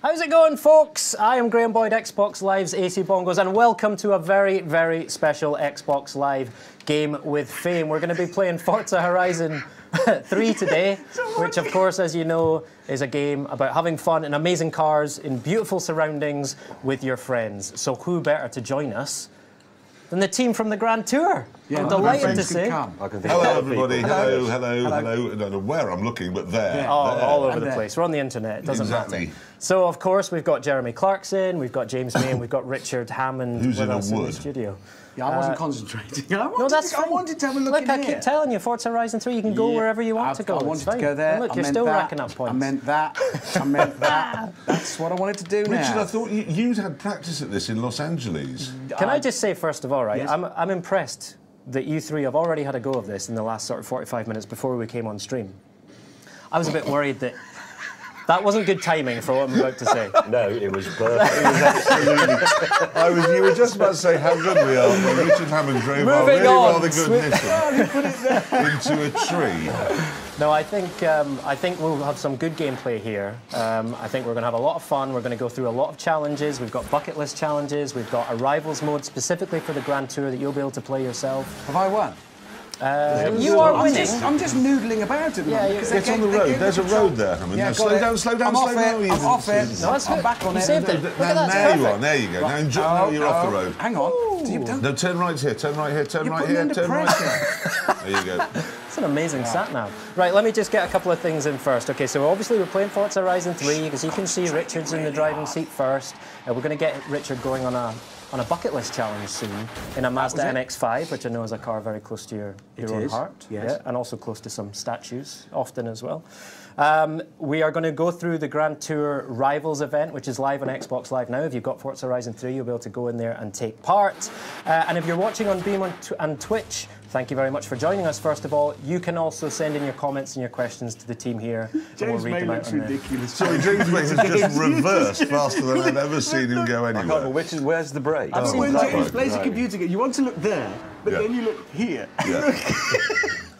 How's it going, folks? I am Graham Boyd, Xbox Live's AC Bongos, and welcome to a very, very special Xbox Live game with fame. We're going to be playing Forza Horizon 3 today, which, of course, as you know, is a game about having fun in amazing cars in beautiful surroundings with your friends. So, who better to join us than the team from the Grand Tour? Yeah, I'm my delighted to see. say. come. I can think Hello, of everybody. people. Hello, hello, hello. I don't know where I'm looking, but there. Yeah. Oh, there. all over And the there. place. We're on the internet. It doesn't Exactly. matter. So, of course, we've got Jeremy Clarkson, we've got James May, and we've got Richard Hammond Who's with in a us in the wood? studio. Yeah, I wasn't uh, concentrating. I wanted, No, that's to, I wanted to have a look, Look, in I here. keep telling you, Forza Horizon 3, you can go Yeah, wherever you want I've- to go. I It's wanted to go there. And look, I you're still that. racking up points. I meant that. I meant that. That's what I wanted to do now. Richard, I thought you, you'd had practice at this in Los Angeles. Can I just say, first of all, right, Yes. I'm, I'm impressed that you three have already had a go of this in the last sort of 45 minutes before we came on stream. I was a bit worried that that wasn't good timing for what I'm about to say. No, it was perfect. I was. You were just about to say how good we are when Richard Hammond drove our Moving really on. rather good Nissan into a tree. No, I think um, I think we'll have some good gameplay here. Um, I think we're going to have a lot of fun. We're going to go through a lot of challenges. We've got bucket list challenges. We've got a rivals mode specifically for the Grand Tour that you'll be able to play yourself. Have I won? Uh, you are I'm winning. just, I'm just noodling about at the Yeah, moment, you- 'cause they Get on the road. There's a road there, Hammond. Yeah, now, got slow it. down, slow down, I'm slow off down. it. I'm off it. No, that's I'm back on You it. saved it. Look Look Now, at that, it's there you are. There you go. Now, enjoy, Oh, now you're off the oh, road. Hang on. No, turn right here. Turn right here. Turn You're right here. under Turn right here. There you go. It's an amazing sat nav. Right, let me just get a couple of things in first. Okay, so obviously we're playing Forza Horizon 3 because you can see Richard's in the driving seat first. Uh, we're going to get Richard going on a on a bucket list challenge soon in a Mazda MX-5, which I know is a car very close to your, your It own is, heart. yes. Yeah, and also close to some statues, often as well. Um, we are going to go through the Grand Tour Rivals event, which is live on Xbox Live now. If you've got Forza Horizon 3, you'll be able to go in there and take part. Uh, and if you're watching on Beam on tw- and Twitch, thank you very much for joining us. First of all, you can also send in your comments and your questions to the team here. and James we'll read May them out looks on there. ridiculous. Sorry, James May has just reversed faster than I've ever seen him go I can't anywhere. which is, where's the break? I've But seen when that James one. plays a computer game, you want to look there, but Yeah. then you look here. Yeah.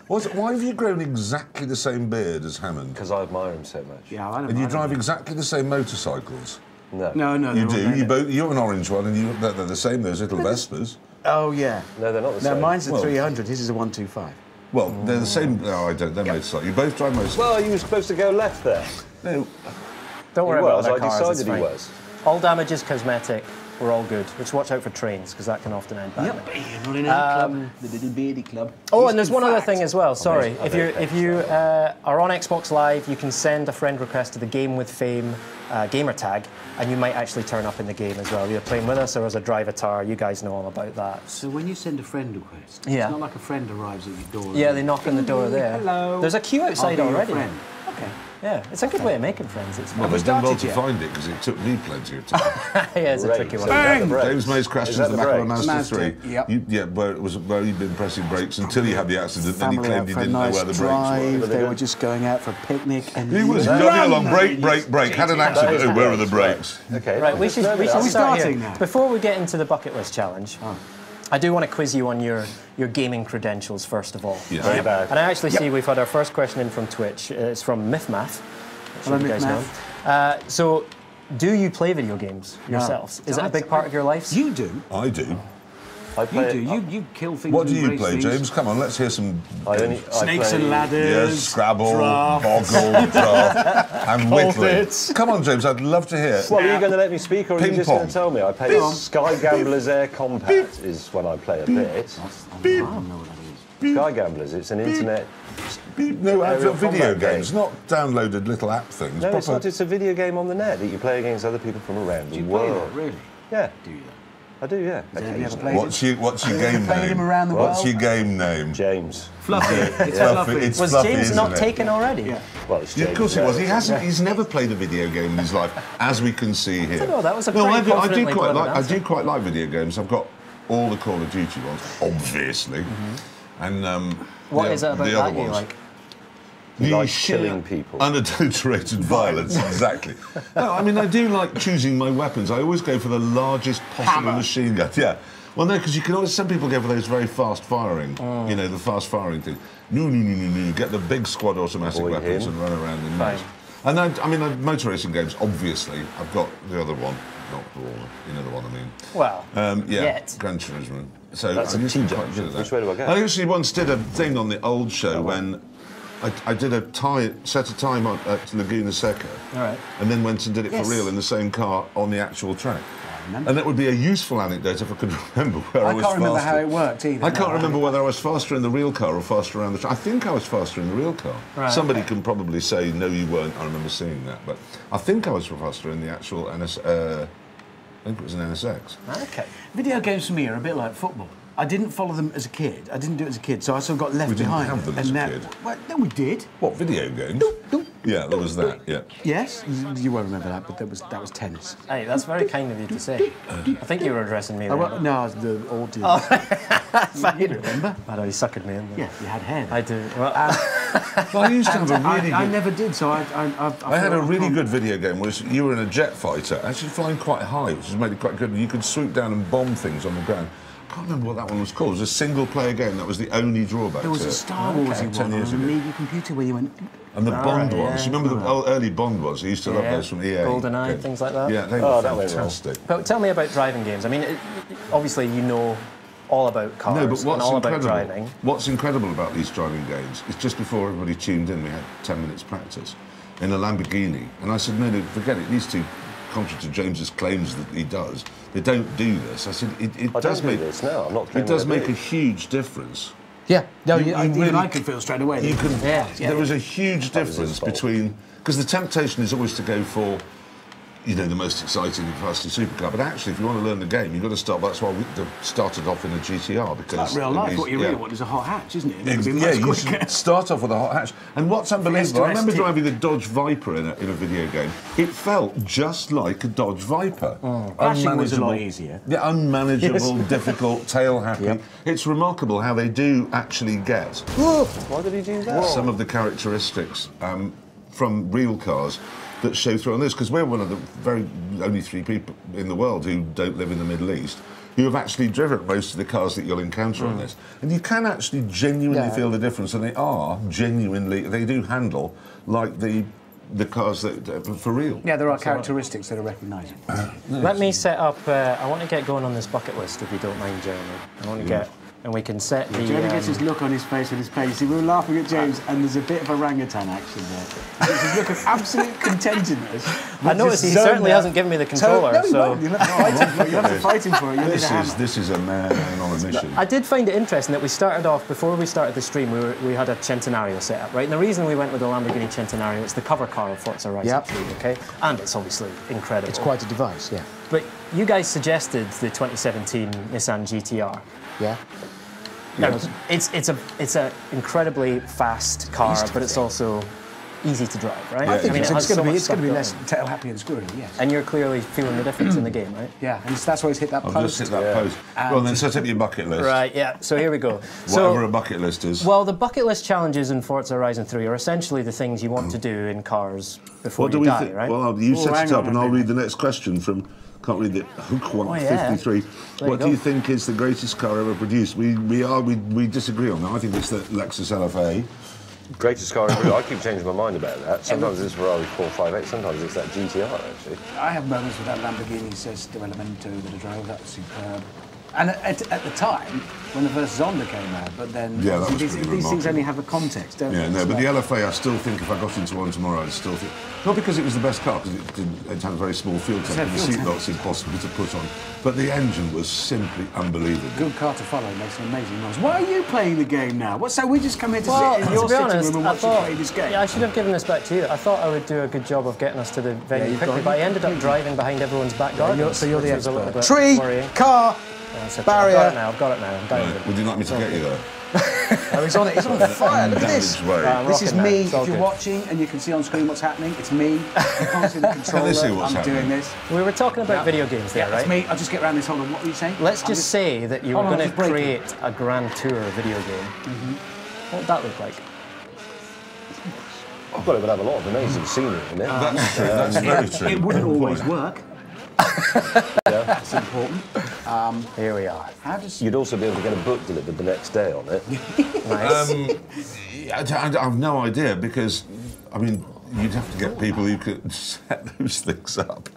What's, why have you grown exactly the same beard as Hammond? Because I admire him so much. Yeah, I don't And you drive it. exactly the same motorcycles. No. No, no, You do. You both. You're an orange one, and you. They're, they're the same. Those little Vespas. Oh yeah. No, they're not the No, same. mine's a Well- 300. His is a 125. Well, they're the same. No, I don't. They're motorcycles. You both drive motorcycles. Well, you were supposed to go left there. no. Don't He worry was. about I cars, decided he was. All damage is cosmetic. We're all good. Just watch out for trains, because that can often end badly. In club. The little beardy club. Oh, and there's one other thing as well. Sorry, I if you if you uh, are on Xbox Live, you can send a friend request to the Game with Fame uh, gamer tag, and you might actually turn up in the game as well. You're playing with us or as a driver tar. You guys know all about that. So when you send a friend request, Yeah. it's not like a friend arrives at your door. Yeah, they knock on the door there. Hello. There's a queue outside already. Friend. Okay. Yeah, it's a good way of making friends. It's Well, fun. they've done well started to yet? find it because it took me plenty of time. yeah, it's a tricky one. is that the break? James May's crashed into that the back of a break? Mazda, Mazda, 3. yep. You, yeah, where it was where he'd been pressing brakes until he had the accident. Then he Family claimed out he for a didn't know nice where the drive. brakes were. They were just going out for a picnic, and He was ran jogging along, that brake, is- brake, brake. Had an accident. Oh, where are the brakes? Okay. Right, we should, we should start here. Before we get into the bucket list challenge, oh. I do want to quiz you on your, your gaming credentials first of all. Yeah. Very bad. And I actually see we've had our first question in from Twitch. Uh, It's from Mythmath. which Hello, you guys Mythmath. know. Uh, so, do you play video games yourselves? Is that a big part of your life? You do. I do. I You play, do. You you kill things. What do you play, things. James? Come on, let's hear some. I only, I Snakes play, and ladders. Yes, Scrabble, draft. Boggle, Draft, and Whitley. Come on, James, I'd love to hear. Well, are you going to let me speak, or are Ping you just going to tell me? I play Ping pong. Sky Gamblers Air Compact is when I play a bit. I don't know what that is. Sky Gamblers, it's an internet. No, Aerial advert video games, game. not downloaded little app things. No, it's not. It's a video game on the net that you play against other people from around the Do you play world. that really? Yeah, Do you? I do. Yeah. Have you ever What's your What's your game Played name? him around the What's world? your game name? James. Fluffy. It's Fluffy, fluffy. it's Was fluffy, James isn't it? taken already? Yeah. Well, it's Yeah, of course he was. He hasn't. He's never played a video game in his life, as we can see here. know, that was a no, I do, I do quite delivered like. I do quite like video games. I've got all the Call of Duty ones, obviously, and um. What the, is it about the that other you ones. like? The like killing people. Unadulterated violence, exactly. No, I mean, I do like choosing my weapons. I always go for the largest possible Hammer. machine gun. Yeah. Well, no, because you can always, some people go for those very fast firing, Mm. you know, the fast firing thing. No, no, no, no, no. Get the big squad automatic Avoid weapons him. and run around in those. And I, I mean, motor racing games. Obviously, I've got the other one, not the one, you know the one I mean. Well, Um, yeah, yet. Gran Turismo. So That's I a used to be quite good at that. Which way do I go? I actually once did a thing on the old show when I, I did a time, set a time on, at Laguna Seca, All right. and then went and did it Yes. for real in the same car on the actual track. And that would be a useful anecdote if I could remember where I, was. I can't remember faster. how it worked either. I can't No, remember whether I was faster in the real car or faster around the track. I think I was faster in the real car. Right, Somebody okay. can probably say, no, you weren't. I remember seeing that. But I think I was faster in the actual NS... Uh, I think it was an NSX. Okay. Video games for me are a bit like football. I didn't follow them as a kid. I didn't do it as a kid, so I sort of got left We didn't behind. have them and as a now, kid. Well, no, we did. What, video games? Yeah, there was that, yeah. Yes, you, you won't remember that, but that was that was tennis. Hey, that's very kind of you to say. I think you were addressing me I, there. well, no, I the audience. Fine. Oh. you remember? I know you suckered me in there. Yeah, you had hair. I do. Well, um, Well, I used to have a And I, really I never did, so I. I, I, I had a really good video game where you were in a jet fighter, actually flying quite high, which has made it quite good. You could swoop down and bomb things on the ground. I can't remember what that one was called. It was a single player game. That was the only drawback. There was to a. Star oh, Wars Okay, one 10 on years an. Amiga computer where you went. And the oh, Bond right, ones. yeah. You remember the old early Bond ones? I used to love those from EA. GoldenEye, Okay. things like that. Yeah, they Oh, were that went well. fantastic. but tell me about driving games. I mean, it, obviously you know all about cars No, but and what's all about incredible? driving. What's incredible about these driving games is just before everybody tuned in, we had ten minutes practice in a Lamborghini, and I said, no, no, forget it. These two, contrary to James's claims that he does, they don't do this. I said, it, it I does don't do make this now. I'm not It does make do. a huge difference. Yeah, no, You- you, I, you even really- I could feel straight away. You can. Yeah, yeah. There is a huge That was his difference between because the temptation is always to go for. You know the most exciting and fastest supercar, but actually, if you want to learn the game, you've got to start. That's why we started off in a GTR because Like real life, what you really yeah. want is a hot hatch, isn't it? It Ex- would be Yeah, you should start off with a hot hatch. And what's unbelievable, I remember driving a Dodge Viper in a, in a video game. It felt just like a Dodge Viper. Crashing was a lot Unmanageable- easier. Yeah, unmanageable, difficult, tail happy. Yep. It's remarkable how they do actually get Why did he do that? some of the characteristics um, from real cars that show through on this because we're one of the very only three people in the world who don't live in the Middle East who have actually driven most of the cars that you'll encounter on this and you can actually genuinely Yeah. feel the difference and they are genuinely they do handle like the the cars that uh, for real Yeah, there are characteristics that are recognisable. Let me set up. Uh, I want to get going on this bucket list, if you don't mind, Jeremy. I want to get, and we can set the. Jeremy gets um, his look on his face with his page. See, we were laughing at James, and there's a bit of orangutan action there. It's his look of absolute contentedness. I noticed he certainly hasn't given me the controller, no, he so. won't. You'll have to fight for it. You'll have to for it. You'll this is this is a man, man on a mission I did find it interesting that we started off before we started the stream. We, were, we had a Centenario set up, right? And the reason we went with the Lamborghini Centenario, it's the cover car of Forza Horizon Yep. 3, okay? And it's obviously incredible. It's quite a device, yeah. But you guys suggested the 2017 Nissan GTR. Yeah. Now, it's it's a it's a incredibly fast car, Beast but it's thing. also easy to drive, right? Yeah, I think yeah. it's, it has going so to be it's going to be less tail happy and squirrely, yes. And you're clearly feeling the difference in the game, right? yeah, and that's why he's hit that I'll post. just hit that post well then set up your bucket list Right. Yeah. So here we go. whatever a bucket list is well, the bucket list challenges in Forza Horizon 3 are essentially the things you want to do in cars before What do you we die, think? right? Well, you Oh, set it up, on and I'll read the next question from. Can't read it. Hook one Oh, yeah. fifty-three. There What you do you think is the greatest car ever produced? We we are we, we disagree on that. I think it's the Lexus LFA. Greatest car ever. I keep changing my mind about that. Sometimes it's Ferrari 458, sometimes it's that GTR, actually. I have moments with that Lamborghini Sesto Elemento that I drove. That was superb. And at, at the time, when the first Zonda came out, but then Yeah, that was these, pretty these things only have a context, don't Yeah, they? no, It's but the LFA, I still think if I got into one tomorrow, I'd still think. Not because it was the best car, because it, did, it had a very small fuel tank and the seatbelts impossible to put on. But the engine was simply unbelievable. Good car to follow makes an amazing noise. Why are you playing the game now? What? So we just come here to Well, sit in to your be sitting honest, room and I watch you thought play this game? yeah, I should have given this back to you. I thought I would do a good job of getting us to the venue you've quickly, but I ended up driving behind everyone's back garden. you're- so you're the which a expert. bit Tree, worrying. car, Yeah, that's okay. barrier. I've got it now. I've got it now. I'm down Right. Would you like me to get you there? Oh, he's on it. He's on fire. Look at this. Undamaged way. I'm This is me. If you're watching and you can see on screen what's happening, it's me. You can't see the controller. see what's I'm happening. doing this. We were talking about Yeah. video games there, Yeah, right? that's me. I'll just get around this. Hold on. What were you saying? Let's I'm just say that you were going to just break it. create a Grand Tour video game. Mm-hmm. What would that look like? I Well, it would have a lot of amazing scenery in it. That's true. That's very true. It wouldn't always work. Yeah, that's important. Here we are. How does You'd also be able to get a book delivered the next day on it. Nice. Um, I, I- I have no idea because, I mean, you'd have to get people who could set those things up.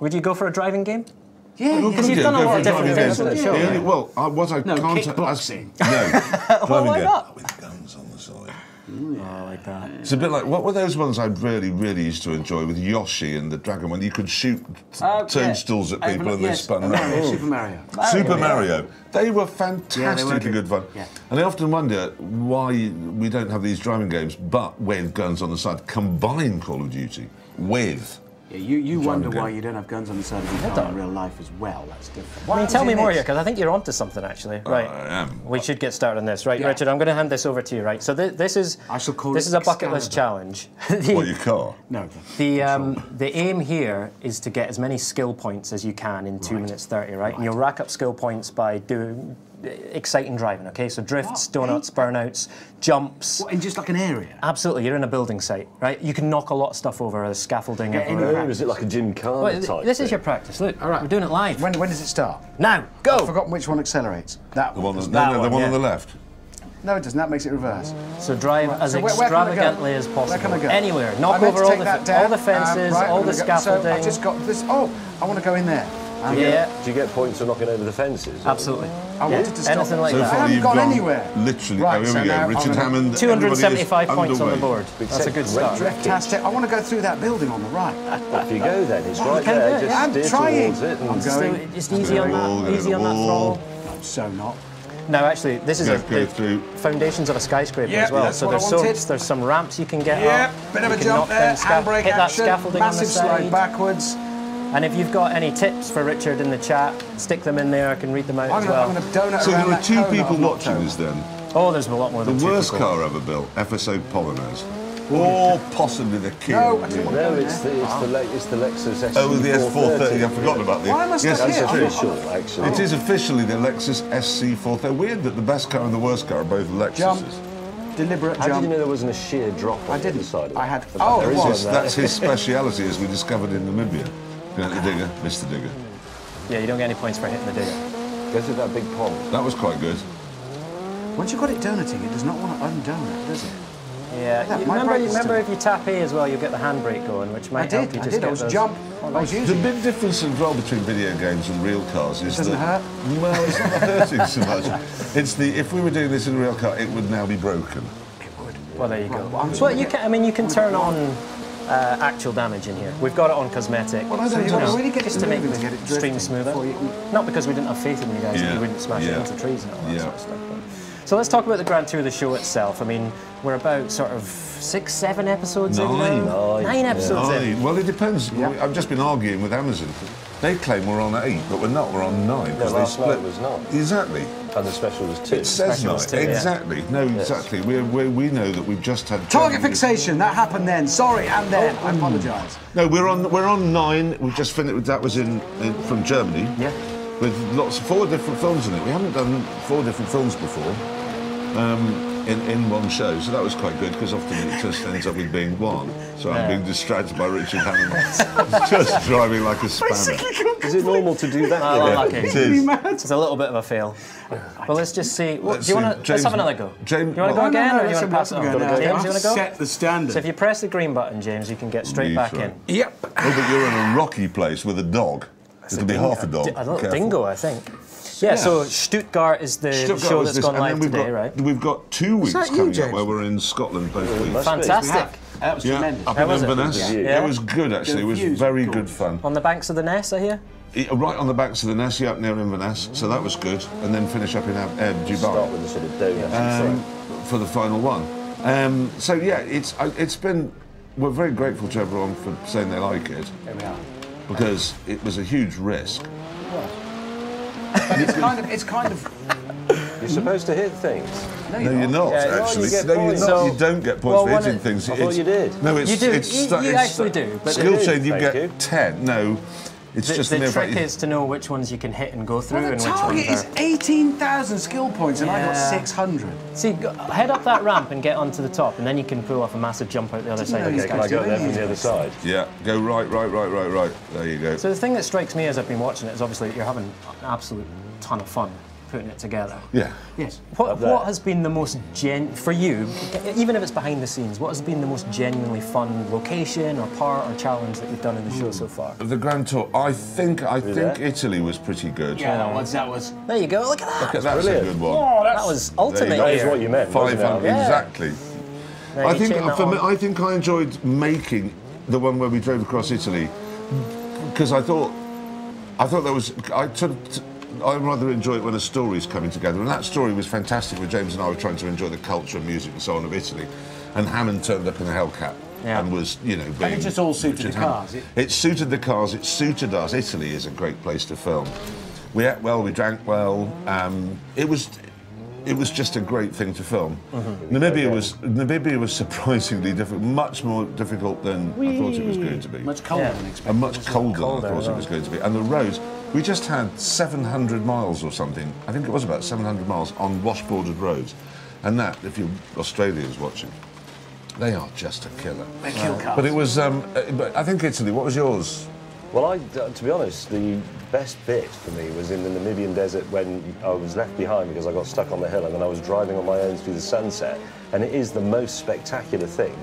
Would you go for a driving game? Yeah, Well, yeah. you've done a lot of different things games. on the show, The only- right? Well, I, what I No, can't... kickboxing. No, driving why game not? with guns on the side. Oh, like that. It's a bit like what were those ones I really, really used to enjoy with Yoshi and the dragon when you could shoot Uh, turnstools yeah. at people and they Yes, spun around. Super Mario. Super. Mario. They were fantastically good. good fun. Yeah. And I often wonder why we don't have these driving games, but with guns on the side. Combine Call of Duty with. Yeah, you, you Driving wonder game. why you don't have guns on the side of your car in real life as well. That's different. I mean, tell me more here, because I think you're onto something, actually. Right. I am. We should get started on this. Right, Yeah. Richard, I'm going to hand this over to you, right? So th- this is I shall call this it is a bucket list challenge. the, What, your car? No. the, um, the aim here is to get as many skill points as you can in 2 minutes 30, right? And you'll rack up skill points by doing exciting driving, okay? So drifts, What? donuts, burnouts, jumps. What, in just like an area? Absolutely, you're in a building site, right? You can knock a lot of stuff over, there's scaffolding Yeah, everywhere. any- Or is it like a gym car Well, type? this is your practice. Look, All right. we're doing it live. When, when does it start? now, go! I've forgotten which one accelerates. That The one. one, doesn't no, that no, the one, one yeah. on the left. No, it doesn't. That makes it reverse. So drive as So where- where can I go? extravagantly as possible. Where can I go? Anywhere. Knock over all the, all the fences, Um, right, all the gonna scaffolding. So I've just got this. Oh, I want to go in there. Um, yeah, Do you get points for knocking over the fences? absolutely. I Yeah, wanted to stop Anything like So that. I far, haven't you've gone gone anywhere. Literally, Right, oh, here so we go. Richard Hammond. 275 points on the board. That's a good start. Fantastic. I want to go through that building on the right. Off you go then. It's right can there. it, Just. I'm steer trying. towards it. And I'm going. So just easy on Wall, that, go easy on that wall. throttle. No, so not. No, actually, this is Go- a, the foundations of a skyscraper Yeah, as well. So there's wanted. so, there's some ramps you can get Yeah, up. bit of a jump there. Handbrake action. Massive the slide backwards. And if you've got any tips for Richard in the chat, stick them in there. I can read them out I'm as going well. to donut So there are that two people watching over. this then. Oh, there's a lot more The than two worst people. car ever built, FSO Polonez. Or possibly the Kia. No, I didn't No, it's the, it's, the, it's the Lexus SC430. Oh, the S430, I've forgotten about the... Why am I stuck yes, here? it's I'm true. not- official, actually. It is officially the Lexus SC430. Weird that the best car and the worst car are both Lexuses. Jump. Deliberate How jump. did you know there wasn't a sheer drop on I didn't. side of I had- oh, there there is was. one. That's his speciality, as we discovered in Namibia. Go at the digger, Mr. Digger. Yeah, you don't get any points for hitting the digger. Go through that big pond. That was quite good. Once you've got it donuting, it does not want to undonut, does it? Yeah, Yeah, you remember, brake remember if you tap A as well, you'll get the handbrake going, which might I help did. you I just did. get I was those- jump. I was The big difference as well between video games and real cars is Doesn't that hurt? well, it's not hurting so much. It's the if we were doing this in a real car, it would now be broken. It would. Well, there you go. Well, I'm Well, you can. I mean, you can turn on uh, actual damage in here. We've got it on cosmetic. Well, I don't you know. really get just to make moving the get stream smoother. you Not because we didn't have faith in you guys that Yeah, you wouldn't smash yeah. it into trees and all that Yeah. sort of stuff. But- so let's talk about the Grand Tour, of the show itself. I mean, we're about sort of six, seven episodes in Nine. now. Nine, Nine yeah. episodes in. Well, it depends. Yeah. I've just been arguing with Amazon. They claim we're on eight, but we're not. We're on nine because they last night split. was nine. Exactly. And the special was two. It says Special nine. was two, yeah. exactly. No, exactly. We we we know that we've just had Target Germany- fixation. That happened then. Sorry, and then. Oh, I apologise. No, we're on we're on nine. We've just finished. That was in, in from Germany. Yeah. With lots of four different films in it. We haven't done four different films before. Um, in, in one show, so that was quite good because often it just ends up with being one. So Yeah. I'm being distracted by Richard Hammond, just driving like a spanner. Is it normal to do that? Oh, with lucky. it? It is. It's a little bit of a fail. But let's just see. Well, Let's do you want to? Let's have another go. James- do you want to well- go oh, No, again, or do you want to pass it on? go now. James, you I've want to go? Set the standard. So if you press the green button, James, you can get straight Leave, back right. in. Yep. Oh, but you're in a rocky place with a dog. It'll be half a dog. A little Careful. dingo, I think. Yeah, so Stuttgart is the Stuttgart show was that's this- gone and live we've today, got, right? We've got two weeks that you, coming up where we're in Scotland both weeks. must be. Fantastic. That was Yeah, tremendous. up How in was it? Inverness. Yeah. It was good actually. It was views very were good fun. On the banks of the Ness, I hear. Yeah, Right on the banks of the Ness, yeah, up near Inverness. So that was good. And then finish up in Ab- uh, Start Dubai with the sort of donut. um, for the final one. Um, so yeah, it's I- it's been. We're very grateful to everyone for saying they like it There we are. because it was a huge risk. But it's kind of. It's kind of. You're supposed to hit things. No, No, you're not Yeah, you actually. get no, you're points. not. So- you don't get points well, for one hitting of- things. I thought you did. No, it's You do. It's, You- you it's- actually do, but- skill You do, chain, you thank get you. ten. No, it's The, just the mere trick is to know which ones you can hit and go through Well, and the which target ones is are. 18,000 skill points, and I got 600. See, go, head up that ramp and get onto the top, and then you can pull off a massive jump out the other side. know of these the Can. I go doing there from the other side? Yeah, go right, right, right, right, right. There you go. So the thing that strikes me as I've been watching it is obviously you're having an absolute ton of fun putting it together. Yeah. Yes. What, what has been the most gen for you, even if it's behind the scenes? What has been the most genuinely fun location or part or challenge that you've done in the show so far? The Grand Tour. I think I think there? Italy was pretty good. Yeah, that was that was. There you go. Look at that. Okay, that's brilliant. a good one. Oh, that was ultimate. go. That is what you meant, Five wasn't it? hundred Yeah. exactly. There, I think for me. I think I enjoyed making the one where we drove across Italy because I thought I thought that was I sort of I rather enjoy it when a story's coming together, and that story was fantastic. Where James and I were trying to enjoy the culture and music and so on of Italy, and Hammond turned up in a Hellcat. Yeah. And was, you know, being it just all suited Richard the Hammond. cars, it- It suited the cars. It suited us. Italy is a great place to film. We ate well. We drank well. Um, it was, it was just a great thing to film. Mm-hmm. Namibia was Namibia was surprisingly difficult, much more difficult than I thought it was going to be, Much colder Yeah. than expected. and much colder, Colder, than I thought yeah. it was going to be. And the roads, we just had 700 miles or something. I think it was about 700 miles on washboarded roads, and that, if you Australians watching, they are just a killer. They kill cars. But it was, um, uh, but I think Italy. What was yours? Well, I, uh, to be honest, the best bit for me was in the Namibian desert when I was left behind because I got stuck on the hill and then I was driving on my own through the sunset. And it is the most spectacular thing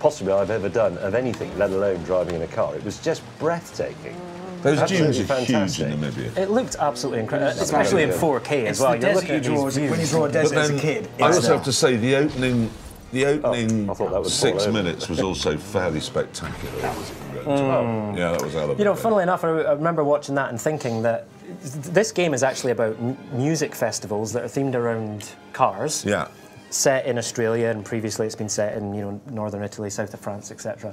possibly I've ever done of anything, let alone driving in a car. It was just breathtaking. Those Absolutely dunes are huge in Namibia. It looked absolutely incredible, especially in 4K as It's well. the You're desert looking you at draw these when you views. draw a But desert as a kid. I it's also have to say the opening, the opening I thought that would six minutes was also fairly spectacular. Mm. Yeah, that was hell of You know, funnily enough, I I remember watching that and thinking that this game is actually about music festivals that are themed around cars. Yeah. Set in Australia, and previously it's been set in you know northern Italy, south of France, etc.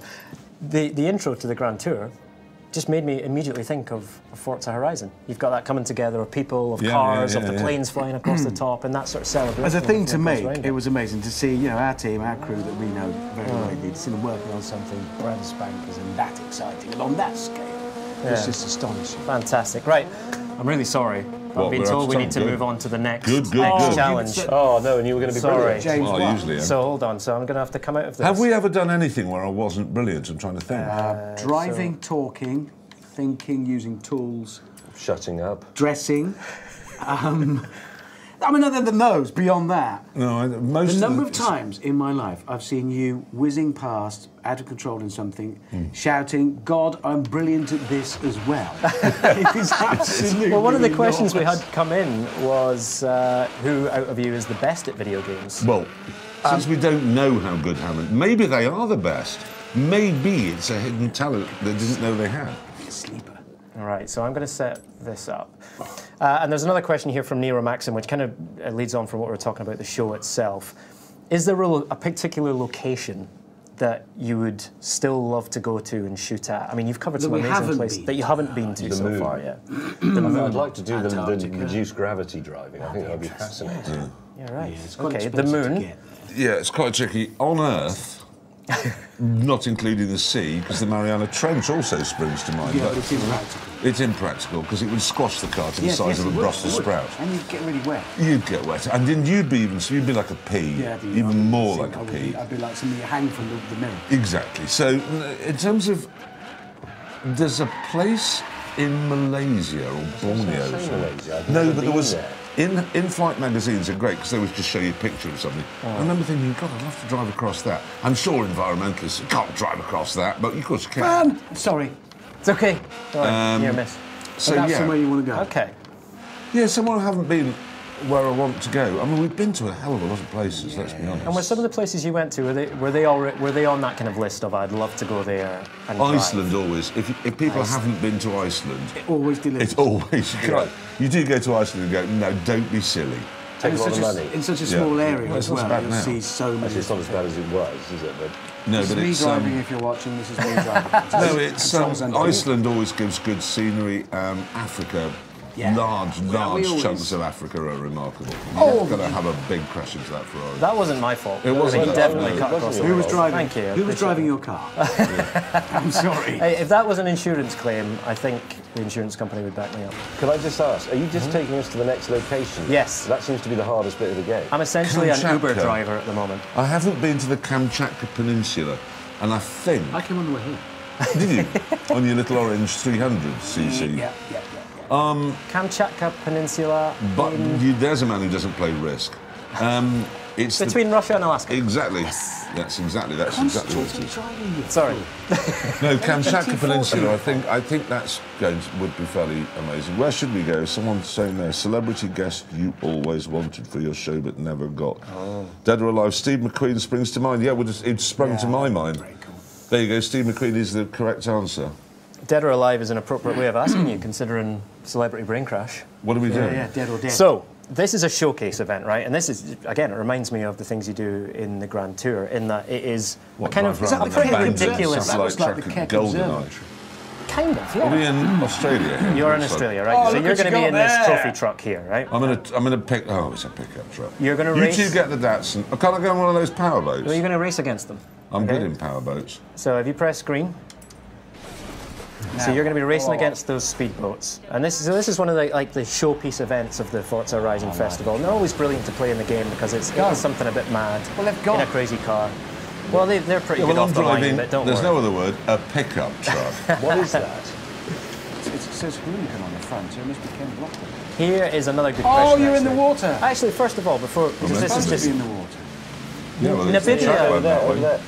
The the intro to the Grand Tour just made me immediately think of Forza Horizon. You've got that coming together of people, of Yeah, cars, yeah, of the yeah, yeah. planes flying across the top, and that sort of celebration. As a thing to that make, around it was amazing to see, you know, our team, our crew that we know very well indeed, see them working on something brand spankers and that exciting and on that scale. It's Yeah. just astonishing. Fantastic. Right. I'm really sorry. What, I've been we're told we need to time? move on to the next, Good, good, next good. challenge. Oh, no, and you were going to be Sorry. brilliant. James Well, I Watt. usually am. So hold on. So I'm going to have to come out of this. Have we ever done anything where I wasn't brilliant? I'm trying to think. Uh, Driving, talking, thinking, using tools, Shutting up. dressing. Um, I mean, other than those, beyond that, no, I, most the number of of times in my life I've seen you whizzing past, out of control in something, shouting, God, I'm brilliant at this as well. it is absolutely Well, one of the questions we had come in was uh, who out of you is the best at video games? Well, since we don't know how good Hammond, maybe they are the best. Maybe it's a hidden talent they didn't know they had. Sleeper. All right, so I'm going to set this up. Uh, and there's another question here from Nero Maxim, which kind of uh, leads on from what we were talking about the show itself. Is there a, lo- a particular location that you would still love to go to and shoot at? I mean, you've covered That some amazing places been that you haven't been to The so moon. far yet. the moon. I'd like to do the, the reduced gravity driving. I think that would be fascinating. Yeah, right. It's quite okay, the moon. Yeah, it's quite tricky. On Earth, not including the sea, because the Mariana Trench also springs to mind. Yeah, but but it's impractical. it's impractical because it would squash the car to the Yes, size yes, of a would, Brussels would. sprout. And you'd get really wet. You'd get wet, and then you'd be even so you'd be like a pea, Yeah, I'd be- even I'd more like a pea. be- I'd be like something you hang from the, the mirror. Exactly. So, in terms of, there's a place in Malaysia or Borneo. say or something. Malaysia, No, but there was there. In in-flight magazines are great because they would just show you a picture of something. Oh. I remember thinking, God, I'd love to drive across that. I'm sure environmentalists can't drive across that, but of course you can. Man, sorry. It's okay. Right, Um, near miss. so but that's yeah, somewhere you want to go. Okay. yeah, somewhere I haven't been where I want to go. I mean, we've been to a hell of a lot of places. let's be honest. And were some of the places you went to were they were they all were they on that kind of list of I'd love to go there and drive? Iceland always. If, if people haven't been to Iceland, it Always delivers. It's always you, you do go to Iceland and go, no, don't be silly. Takes a lot in, of money. a, in such a Yeah. small area Well, as it's not well, you'll now. see so many. Actually, it's not as bad as it was, is it? But No, This is but me it's driving. um, if you're watching, this is me driving. no, it's um, Iceland always gives good scenery. Um, Africa, Yeah. large, Yeah, we large always- chunks of Africa are remarkable. Oh. You've got to have a big crash into that Ferrari. That wasn't my fault. It wasn't He definitely no. cut It across wasn't the Who was driving? Thank you. Who was driving your car? I'm sorry. Hey, if that was an insurance claim, I think the insurance company would back me up. can I just ask, are you just hmm? taking us to the next location? Yes. That seems to be the hardest bit of the game. I'm essentially an Kamchatka. Uber driver at the moment. I haven't been to the Kamchatka Peninsula, and I think I came on the way here. did you on your little orange 300 cc? Yeah, yeah, yeah. yeah. Um, Kamchatka Peninsula. But in- you, there's a man who doesn't play Risk. Um, it's the- between Russia and Alaska. exactly. That's exactly. That's exactly what it is. Sorry. No, Kamchatka Peninsula. I think I think that's going to, would be fairly amazing. Where should we go? Someone's saying there, celebrity guest you always wanted for your show but never got. Oh. Dead or alive? Steve McQueen springs to mind. Yeah, well, just, it sprung to my mind. Very cool. There you go. Steve McQueen is the correct answer. Dead or alive is an appropriate way of asking you, considering celebrity brain crash. What do we do? Yeah, yeah, dead or dead. So, this is a showcase event, right? And this is, again, it reminds me of the things you do in the Grand Tour, in that it is a kind of drive around that in pretty ridiculous. That was satellite like the truck at Keck Goldeneye. Observatory. Kind of, Are we yeah. in Australia? here? You're in Looks Australia, right? Oh, so you're going to be in got this trophy truck here, right? I'm gonna, I'm gonna pick. Oh, it's a pickup truck. You're gonna you race- two get the Datsun. Oh, can't I go on one of those power boats? Well, you're going to race against them. I'm okay? good in power boats. So if you press green, so you're going to be racing oh. against those speedboats, and this is this is one of the like the showpiece events of the Forza Horizon oh, Festival. And they're always brilliant to play in the game because it's, Go. it's something a bit mad Well, they've got in a crazy car. Well, they, they're pretty Yeah, good well, I'm off the line, driving. but don't There's worry. no other word. A pickup truck. What is that? It's- It says Hooligan on the front, so it must be Ken Blockwood. Here is another good Oh, question. you're in the water. Actually, first of all, before because this is just be in the water. yeah, well, it's the Namibia. truck Over There, that over way. there.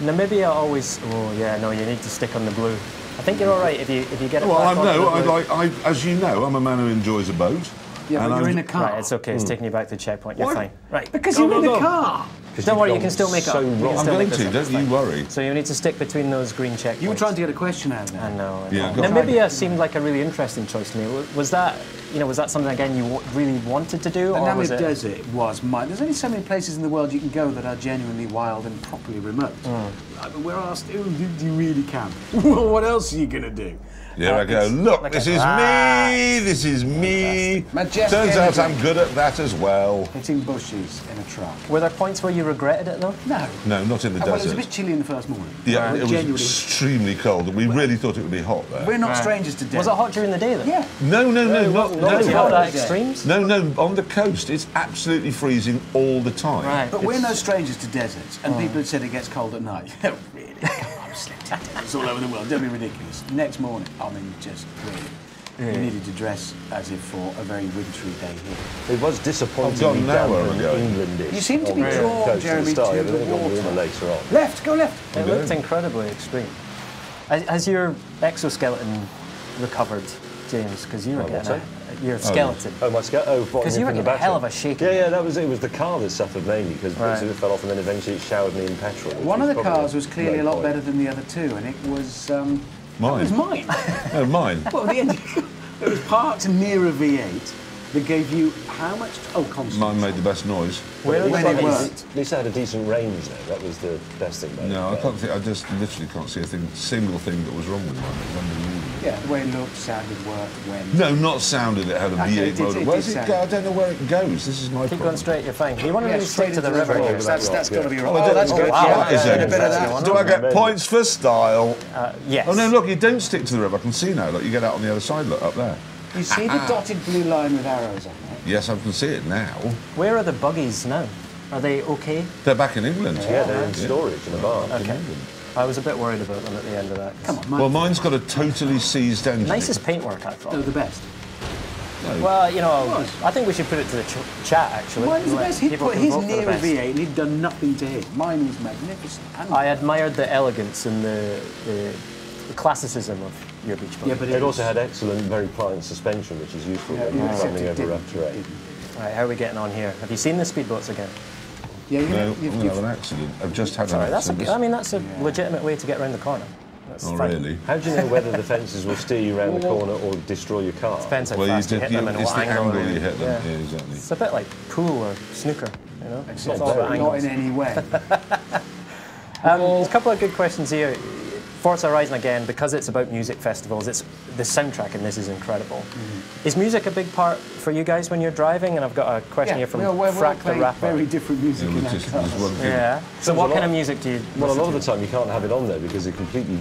Namibia always. Oh yeah, no, you need to stick on the blue. I think you're all right if you if you get it. Well, I back onto know. I like. I, as you know, I'm a man who enjoys a boat. Yeah, and but you're I'm- in a car. Right, it's okay. It's hmm. taking you back to the checkpoint. You're Why? fine. Right. Because Go, you're in go, the go. Car. Don't worry, you can still make so up. Wrong. I'm still going to. Don't you fine. worry. So you need to stick between those green checkpoints. You were trying to get a question out of there. I know. I Yeah, know. go. Namibia seemed like a really interesting choice to me. Was that, you know, was that something again you really wanted to do, The or was Namib it? Desert was mine. There's only so many places in the world you can go that are genuinely wild and properly remote. Hmm. Uh, but we're asked, oh, do, do you really camp? well, what else are you going to do? Here I go. Look, look this is that. me. This is me. Majestic Turns out. I'm good at that as well. Hitting bushes in a truck. Were there points where you regretted it though? No. No, not in the desert. well, it was a bit chilly in the first morning. Yeah, Uh, it was genuinely. extremely cold. and We really thought it would be hot there. We're not strangers to death. Was it hot during the day though? Yeah. No, no, no, not, Did you no, have that holiday. extremes? no, no. On the coast, it's absolutely freezing all the time. Right. But we're no strangers to deserts, and people had said it gets cold at night. Oh, really? Come slept in deserts all over the world. Don't be ridiculous. Next morning, I mean, just really. You needed to dress as if for a very wintry day here. It was disappointingly I've gone now damp where and I'm. Englandish. You seem to be on the drawn, coast at Jeremy, the start. to yeah, but the then it got water. later on. Left, go left. It looked incredibly extreme. Has, has your exoskeleton recovered, James? Because you were My getting a, your skeleton. Oh, my scout. Oh, what, 'Cause you were from the getting a hell of a shaking. Yeah, yeah, that was it. Was the car that suffered mainly because Right. it fell off, and then eventually it showered me in petrol. which One of the cars was clearly a lot point. better than the other two, and it was. Um, Mine. It was mine. No, mine. well, the engine. It was parked near a V8 that gave you how much? Oh, constant. Mine made the best noise. Where When it worked. At least I had a decent range though. That was the best thing about it. No, I can't think. I just literally can't see a thing, single thing that was wrong with mine. It was unbelievable. Yeah, the way it looked, sounded, worked, when. No, not sounded. It had a Okay, V8 it did- motor. it Where's it go? I don't know where it goes. This is my Keep problem. going straight, you're fine. You want to Yeah, straight to into the river river. here. That's, rock, that's yeah. got to be right. Oh, Oh, don't- that's oh, good. wow, Yeah, that is yeah, a bit of that. Do I get points for style? Uh, yes. Oh no, look, you don't stick to the river. I can see now. Look, you get out on the other side. Look up there. You see the ah. dotted blue line with arrows on it? Yes, I can see it now. Where are the buggies now? Are they okay? They're back in England. Yeah, they're in storage in a barn. Okay. I was a bit worried about them at the end of that. Come on, mine. Well, mine's got a totally seized engine. Nicest paintwork, I thought. They're the best. No. Well, you know, was. I think we should put it to the ch- chat actually. Mine was the best. He'd put can his vote for the near a best. V8 and he'd done nothing to his. Mine was magnificent. I admired the elegance and the, the, the classicism of your beach buggy. yeah, but It also had excellent, very pliant suspension, which is useful Yeah, when you're except running over rough terrain. didn't. Right, how are we getting on here? Have you seen the speedboats again? Yeah, you No, I'm you've, gonna have you've, an accident. I've just had Sorry, an that's a, accident. I mean, that's a legitimate way to get around the corner. That's oh, fine. really? How do you know whether the fences will steer you around the corner or destroy your car? Depends how Well, fast you, did- hit them and it's what the angle. angle you hit them. Yeah. Yeah, exactly. It's a bit like pool or snooker, you know? It's not, all about not in any way. Um, there's a couple of good questions here. Forza Horizon again, because it's about music festivals, it's the soundtrack in this is incredible. Mm-hmm. Is music a big part for you guys when you're driving? And I've got a question here from we all, we all Frack the Rapper. very different music Yeah, in our just, cars. there's. Yeah. So There's what kind of music do you? Well, a listen lot of the time you can't have it on there because it completely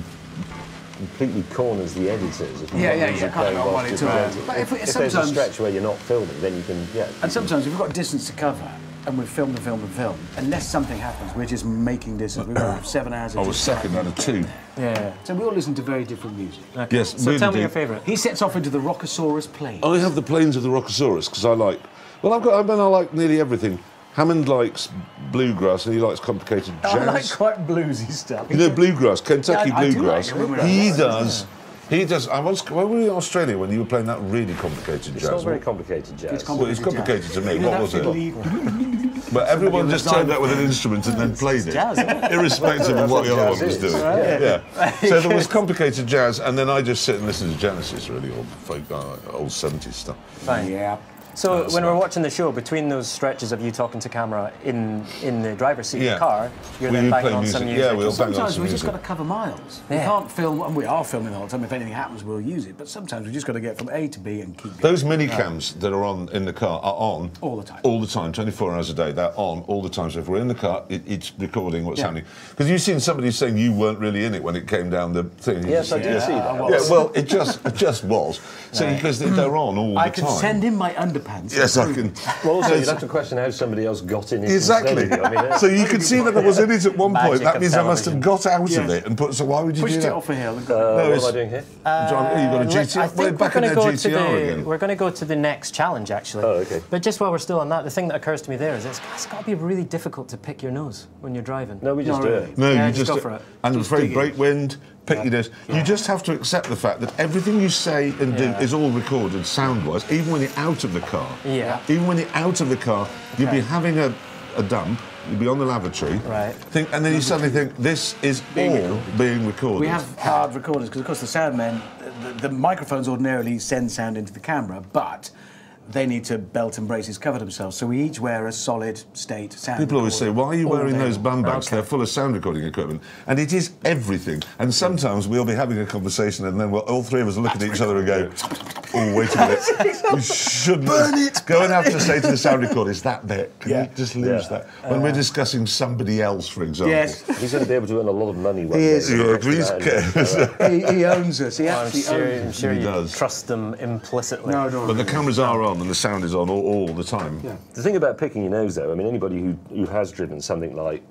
completely corners the editors. If you've Yeah, yeah, music you can't playing know whilst what it's about. But if If, if there's a stretch where you're not filming, then you can, yeah. And sometimes if we've got distance to cover, and we've filmed and filmed and filmed, unless something happens, we're just making this. We've got seven hours. I of was second out of two. Yeah. So we all listen to very different music. Yes, So really tell me do. your favourite. He sets off into the Rockosaurus plain. I have the planes of the Rockosaurus because I like. Well, I've got. I mean, I like nearly everything. Hammond likes bluegrass and he likes complicated jazz. I like quite bluesy stuff. You know, bluegrass, Kentucky Yeah, I- I do like bluegrass. he does. He does. I was. When were you in Australia when you were playing that really complicated It's jazz. not very complicated jazz. well, it's complicated to me. You What was it? But everyone just turned up with an instrument and then played it, jazz, it? irrespective of what the other one was is, doing. Yeah. So there was complicated jazz, and then I just sit and listen to Genesis, really, or folk, uh, old 70s stuff. Fine. Yeah. So That's when we're watching the show, between those stretches of you talking to camera in in the driver's seat of the car, you're We then would banging play on music. some Yeah, music. we'll bang on Sometimes some we just got to cover miles. We can't film, and we are filming all the time. If anything happens, we'll use it. But sometimes we just got to get from A to B and keep. Those mini cams that are on in the car are on All the time. all the time, 24 hours a day. They're on all the time. So if we're in the car, it, it's recording what's Yeah. happening. Because you've seen somebody saying you weren't really in it when it came down the thing. Yes, just I said, did see that. Yeah, well, it just it just was. So because they- they're on all the time. I the can send in my underpants. Yes, I can. Well, also, you'd have to question how somebody else got in it. Exactly. instead of you. I mean, uh, so you could see that I was in it at one Magic point. That of means I must have got out of it and put. So why would you Pushed do it that? off a hill. And uh, got what it's- am I doing here? John, oh, you got a Let- GTR. I We're think we're in going to go to the again. we're going to go to the next challenge actually. Oh, okay. But just while we're still on that, the thing that occurs to me there is it's, it's got to be really difficult to pick your nose when you're driving. No, we just No, do it. No, Yeah, you just just. go for it. And I'm Just afraid dig it. break wind, pick your nose. You just have to accept the fact that everything you say and do Yeah. is all recorded sound-wise, even when you're out of the car. Yeah. Even when you're out of the car, you'll Okay. be having a, a dump. you'd be on the lavatory. Right. Think, and then you suddenly think this is Being all recorded. being recorded. We have hard recorders because, of course, the sound men, the, the microphones ordinarily send sound into the camera, but they need to belt and braces cover themselves. So we each wear a solid state sound. People always say, why are you all wearing day those long." bum bags? Okay. They're full of sound recording equipment. And it is everything. And sometimes we'll be having a conversation and then we'll, all three of us look at each other and go, oh, wait a minute. we shouldn't. Burn it! Go and have to say to the sound recorder, is that bit? Can Yeah. you just lose Yeah. that? When we're uh, discussing somebody else, for example. Yes, He's going to be able to earn a lot of money one He day. is. Yeah, please. And, he, he owns us. He I'm actually sure, owns I'm sure He you does. trust them implicitly. No, no. But the cameras are on and the sound is on all, all the time. Yeah. The thing about picking your nose, though, I mean, anybody who, who has driven something like,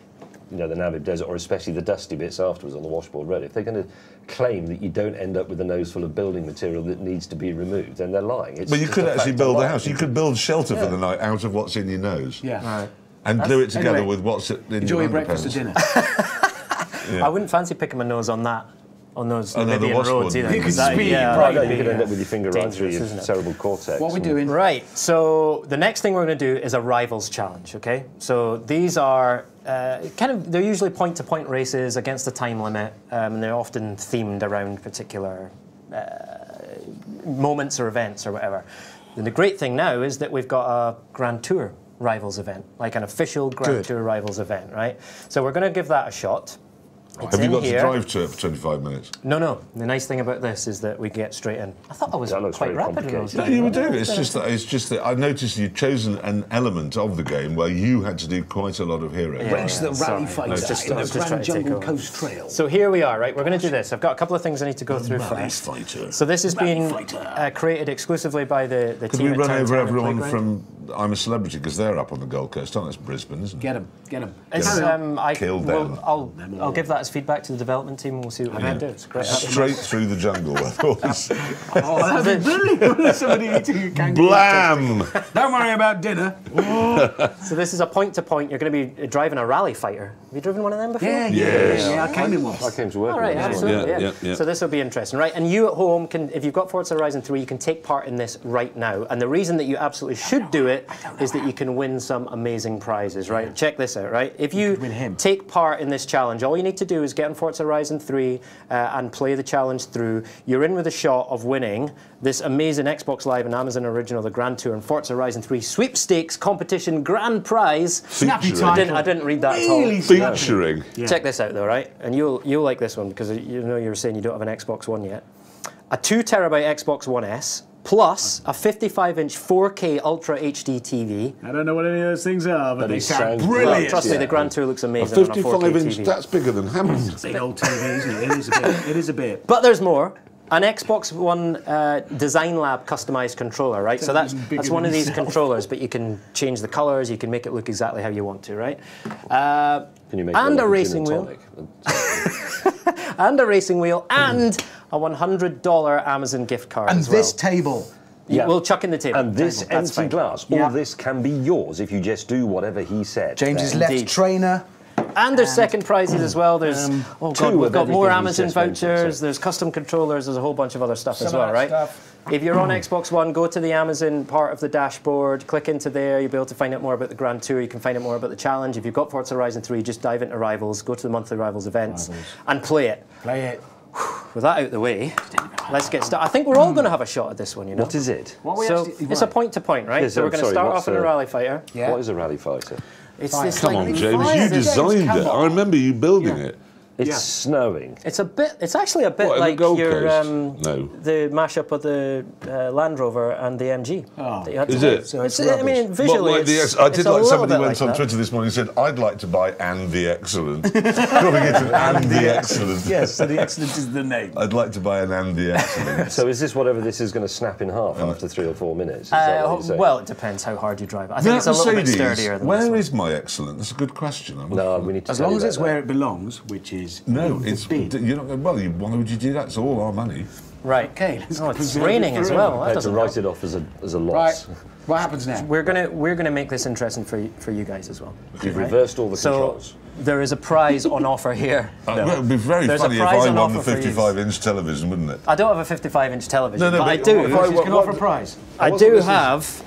you know, the Namib Desert, or especially the dusty bits afterwards on the washboard road, if they're going to claim that you don't end up with a nose full of building material that needs to be removed, then they're lying. It's But you could actually build a house. You could build shelter for the night out of what's in your nose. Yeah. Right. And glue it together Anyway, with what's in your nose. Enjoy your your breakfast or underpants. dinner. I wouldn't fancy picking my nose on that, on those Oh, no, the Namibian washboard. roads either. You 'cause could that- speed yeah, right No, you could end up with your finger right through dangerous, your cerebral cortex. What are we and- doing? Right. So the next thing we're going to do is a rivals challenge. Okay. So these are uh, kind of they're usually point-to-point races against a time limit, um, and they're often themed around particular uh, moments or events or whatever. And the great thing now is that we've got a Grand Tour rivals event, like an official Grand Good. Tour rivals event, right? So we're going to give that a shot. It's Have you got here. to drive to it for 25 minutes? No, no. The nice thing about this is that we get straight in. I thought I was That quite very rapid. when I was. No, you were doing it. It's just that it's just that I noticed you'd chosen an element of the game where you had to do quite a lot of hero. Yeah. Race the sorry. rally No, fighter it's just- in the just Grand trying to take Jungle. Coast Trail. So here we are, right? We're going to do this. I've got a couple of things I need to go through Rally first. fighter. So this is Rally been uh, created exclusively by the, the Could team we run over everyone from I'm a Celebrity because they're up on the Gold Coast, aren't they? It's Brisbane, isn't it? Get him, get him. It's, um, I, Kill well, them. I'll, Them I'll give that as feedback to the development team and we'll see what we can do. It's great. Straight through the jungle with all this Oh, that'd be brilliant. Somebody eating a kangaroo. blam. Don't worry about dinner. So this is a point to point. You're going to be driving a rally fighter. Have you driven one of them before? Yeah, Yes. yeah, yeah. I came in I came to work All with right, this one. absolutely. Yeah, Yeah, yeah, yeah. So this will be interesting, right? And you at home can, if you've got Forza Horizon 3, you can take part in this right now. And the reason that you absolutely should do it is that you can win some amazing prizes, right? Check this out, right? If you, could win him. take part in this challenge, all you need to do is get on Forza Horizon 3 uh, and play the challenge through. You're in with a shot of winning this amazing Xbox Live and Amazon Original, the Grand Tour and Forza Horizon 3 sweepstakes competition grand prize. Snappy Featuring. I didn't, I didn't read that at all. Really snappy. Featuring. Check this out though, right? And you'll you'll like this one because you know you were saying you don't have an Xbox One yet. A two terabyte Xbox One S plus a 55 inch 4K Ultra HD TV. I don't know what any of those things are, but, But they sound brilliant. brilliant. Trust me, the Grand Tour looks A amazing on a 55-inch, that's bigger than Hammond. Big old TV, isn't it? It is a bit. It is a bit. But there's more. An Xbox One uh, Design Lab customized controller, right? So that's that's one of these itself. controllers, but you can change the colors, you can make it look exactly how you want to, right? Uh, Can you make and it a like racing and wheel, and a racing wheel, and a $100 Amazon gift card And as this table. Yeah, Yeah. We'll chuck in the table. And this Table, that's empty fine. glass, Yeah. all this can be yours if you just do whatever he said. James's Yeah, left trainer. And there's second prizes as well. There's um, oh two god, we've of got more Amazon just mentioned, vouchers. so- There's custom controllers. There's a whole bunch of other stuff as Some of well, right? stuff. If you're on hmm. Xbox One, go to the Amazon part of the dashboard, click into there. You'll be able to find out more about the Grand Tour. You can find out more about the challenge. If you've got Forza Horizon 3, just dive into Rivals, go to the monthly Rivals events, and play it. Play it. With that out the way, let's get started. I think we're all hmm. going to have a shot at this one. You know. What is it? What we so actually- it's a point to point, right? Yeah, so we're going to start what's off in a the- rally fighter. Yeah. What is a rally fighter? It's this Come like on, James, you designed it. I remember you building Yeah. it. It's Yeah. snowing. It's a bit. It's actually a bit What, in the like your um, No. the mashup of the uh, Land Rover and the MG. Oh. that you had to Is do. it? So it's I mean, visually, Well, like the it's, ex- I did a like little somebody went like on that. Twitter this morning and said, I'd like to buy and the Excellent. Calling it an and the Excellent. Yes, so the excellent is the name. I'd like to buy an and the Excellent. So is this whatever this is going to snap in half after three or four minutes? Is Uh, well, it depends how hard you drive. it. I think That it's a little bit sturdier than where this one. is my Excellent? That's a good question. No, we need to As long as it's where it belongs, which is No, it's bin. you're not. Well, you, why would you do that? It's all our money. Right. Okay, let's Oh, it's raining as well. That Prepared to doesn't write help. it off as a, as a loss. Right. loss. What happens now? We're gonna we're gonna make this interesting for you, for you guys as well. You've reversed all the So controls. there is a prize on offer here. Uh, well, It would be very There's a funny if prize I on won the offer for you. 55 inch television, wouldn't it? I don't have a 55 inch television, No, no, but, I but do. if I- She's going to offer a prize. I wasn't do listening. have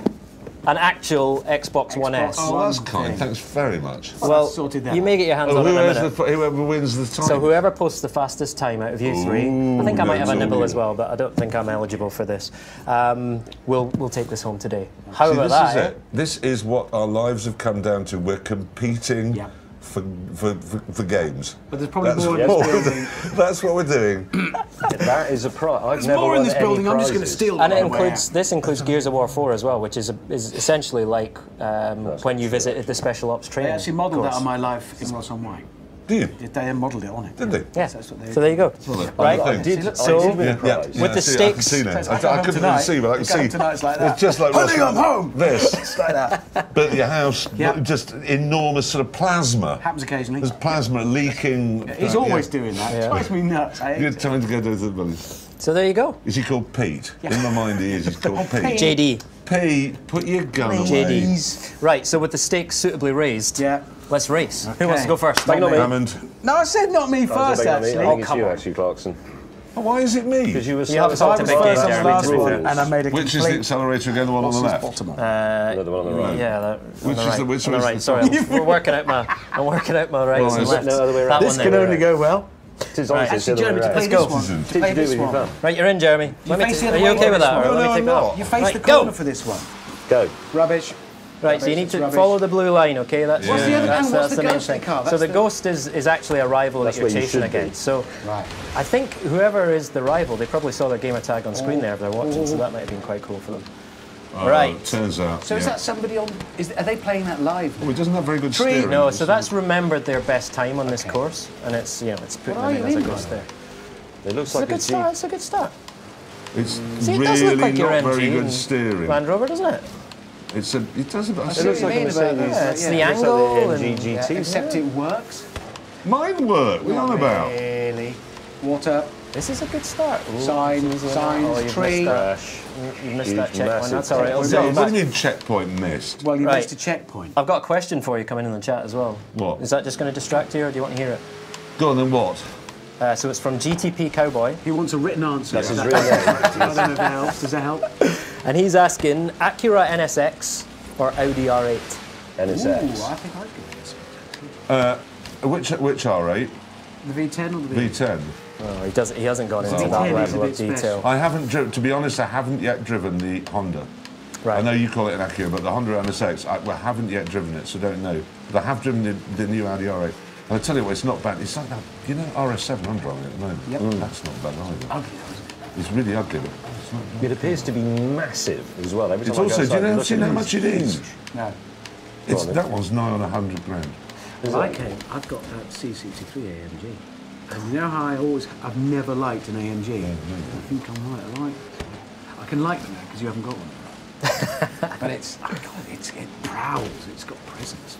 an actual Xbox One S. Oh, that's kind. Thanks very much. Well, sorted that you out. may get your hands Oh, on it in a minute. the, whoever wins the time. So whoever posts the fastest time out of you three, I think I might have a nibble all as well, but I don't think I'm eligible for this. Um, we'll we'll take this home today. See, How about this that? is eh? it. This is what our lives have come down to. We're competing Yeah. For, for, for, for games. But there's probably That's more in what this we're building. doing. That's what we're doing. That is a prize. I've There's never more in this any building. I'm just going to prizes. steal And it one away. includes this includes Gears of War 4 as well, which is a, is essentially like um, when you visited the Special Ops They training. actually modelled that course. on my life in Ross on Wye. Do you? They modelled it on it. Did they? Yeah. That's what they So there you go. Well, Right. I I did, So- I did Yeah, yeah, prize. With the see, stakes- see now. I, I couldn't tonight. really see, but I can You see. go tonight's like that. It's just like Honey, Ross- I'm home. This, It's like that. but your house, Yeah. just enormous sort of plasma. Happens occasionally. There's plasma leaking. He's uh, always yeah. doing that. Yeah. It drives me nuts. I You're trying to go to the village. So there you go. Is he called Pete? In my mind, he is. He's called Pete. JD. Pete, put your gun away. JD. Right. So with the stakes suitably raised, Yeah. Let's race. Who wants to go first? Bang on me. Hammond. No, I said not me I first, a big me. actually. I oh, come you, on. actually, Clarkson. Oh, why is it me? Because you were You have so talked I a big first game, Jeremy, last to be one, fair. and I made a Which is the accelerator again, the one on the left? bottom on. Another one on the right. Yeah, that, Which on the is right. the- which on the right. the Sorry. I'm, we're working out my. I'm working out my right Well, and left. no other way around? one This there, can right. only go well. It is honestly Actually, the Jeremy, way to play this go. one, to play this one. Right, you're in, Jeremy. You face t- the are you okay with with that? one. No, no, I'm not. You face the corner for this one. Go. Rubbish. Right, so you need to rubbish. follow the blue line, okay? That's, What's the other- that's, what's that's the main thing. car? So the the- ghost is, is actually a rival That's that you're where you chasing be. against. So Right. I think whoever is the rival, they probably saw their gamer tag on screen oh. there if they're watching, so that might have been quite cool for them. Oh, Right. Uh, turns out. So is that somebody on? Is are they playing that live? Oh, he doesn't have very good Tree. steering. No, so that's remembered their best time on this course, and it's you know it's putting What them in as a ghost there. It looks It's a like good it's start. It's a good start. It's See, it really does look like your not MG very good steering. Land Rover, doesn't it? It's a. It doesn't. I It looks like you a mean about Mercedes. Yeah, it's Yeah, the it looks like angle the and MG Yeah, GT. except it works. Mine work. What are you on about? Really. Water. this is a good start. Ooh, Sign, it's signs, oh, you've tree. Missed that. You missed that checkpoint. massive That's all right. I'll checkpoint. send So, you what do you mean checkpoint missed? Well, you Right. missed a checkpoint. I've got a question for you coming in the chat as well. What? Is that just going to distract you, or do you want to hear it? Go on then. What? Uh, so it's from GTP Cowboy, He wants a written answer. That's his real name. I don't know if that helps. Does that help? And he's asking Acura NSX or Audi R8. Ooh, NSX. I think I'd go this. Uh, which which R8? The V10 or the V10? V10. Oh, he doesn't. He hasn't gone into Oh, that wow. It's a level of bit special. detail. I haven't. Dri- to be honest, I haven't yet driven the Honda. Right. I know you call it an Acura, but the Honda NSX, I well, haven't yet driven it, so don't know. But I have driven the, the new Audi R8. And I tell you what, it's not bad. It's like that, you know, RS7 I'm driving at the moment. Yep. That's not bad either. Ugly, it? It's really ugly. But it's not bad. It appears to be massive as well. Every time It's I go also, do you know, look do you at know how much it is? No. It's, on that one's nigh on a hundred grand. Is I it? came. I've got that C63 AMG. And you know how I always, I've never liked an AMG. I think I'm right. I like. I can like them now because you haven't got one. but it's, oh God, it's it prowls. It's got presence.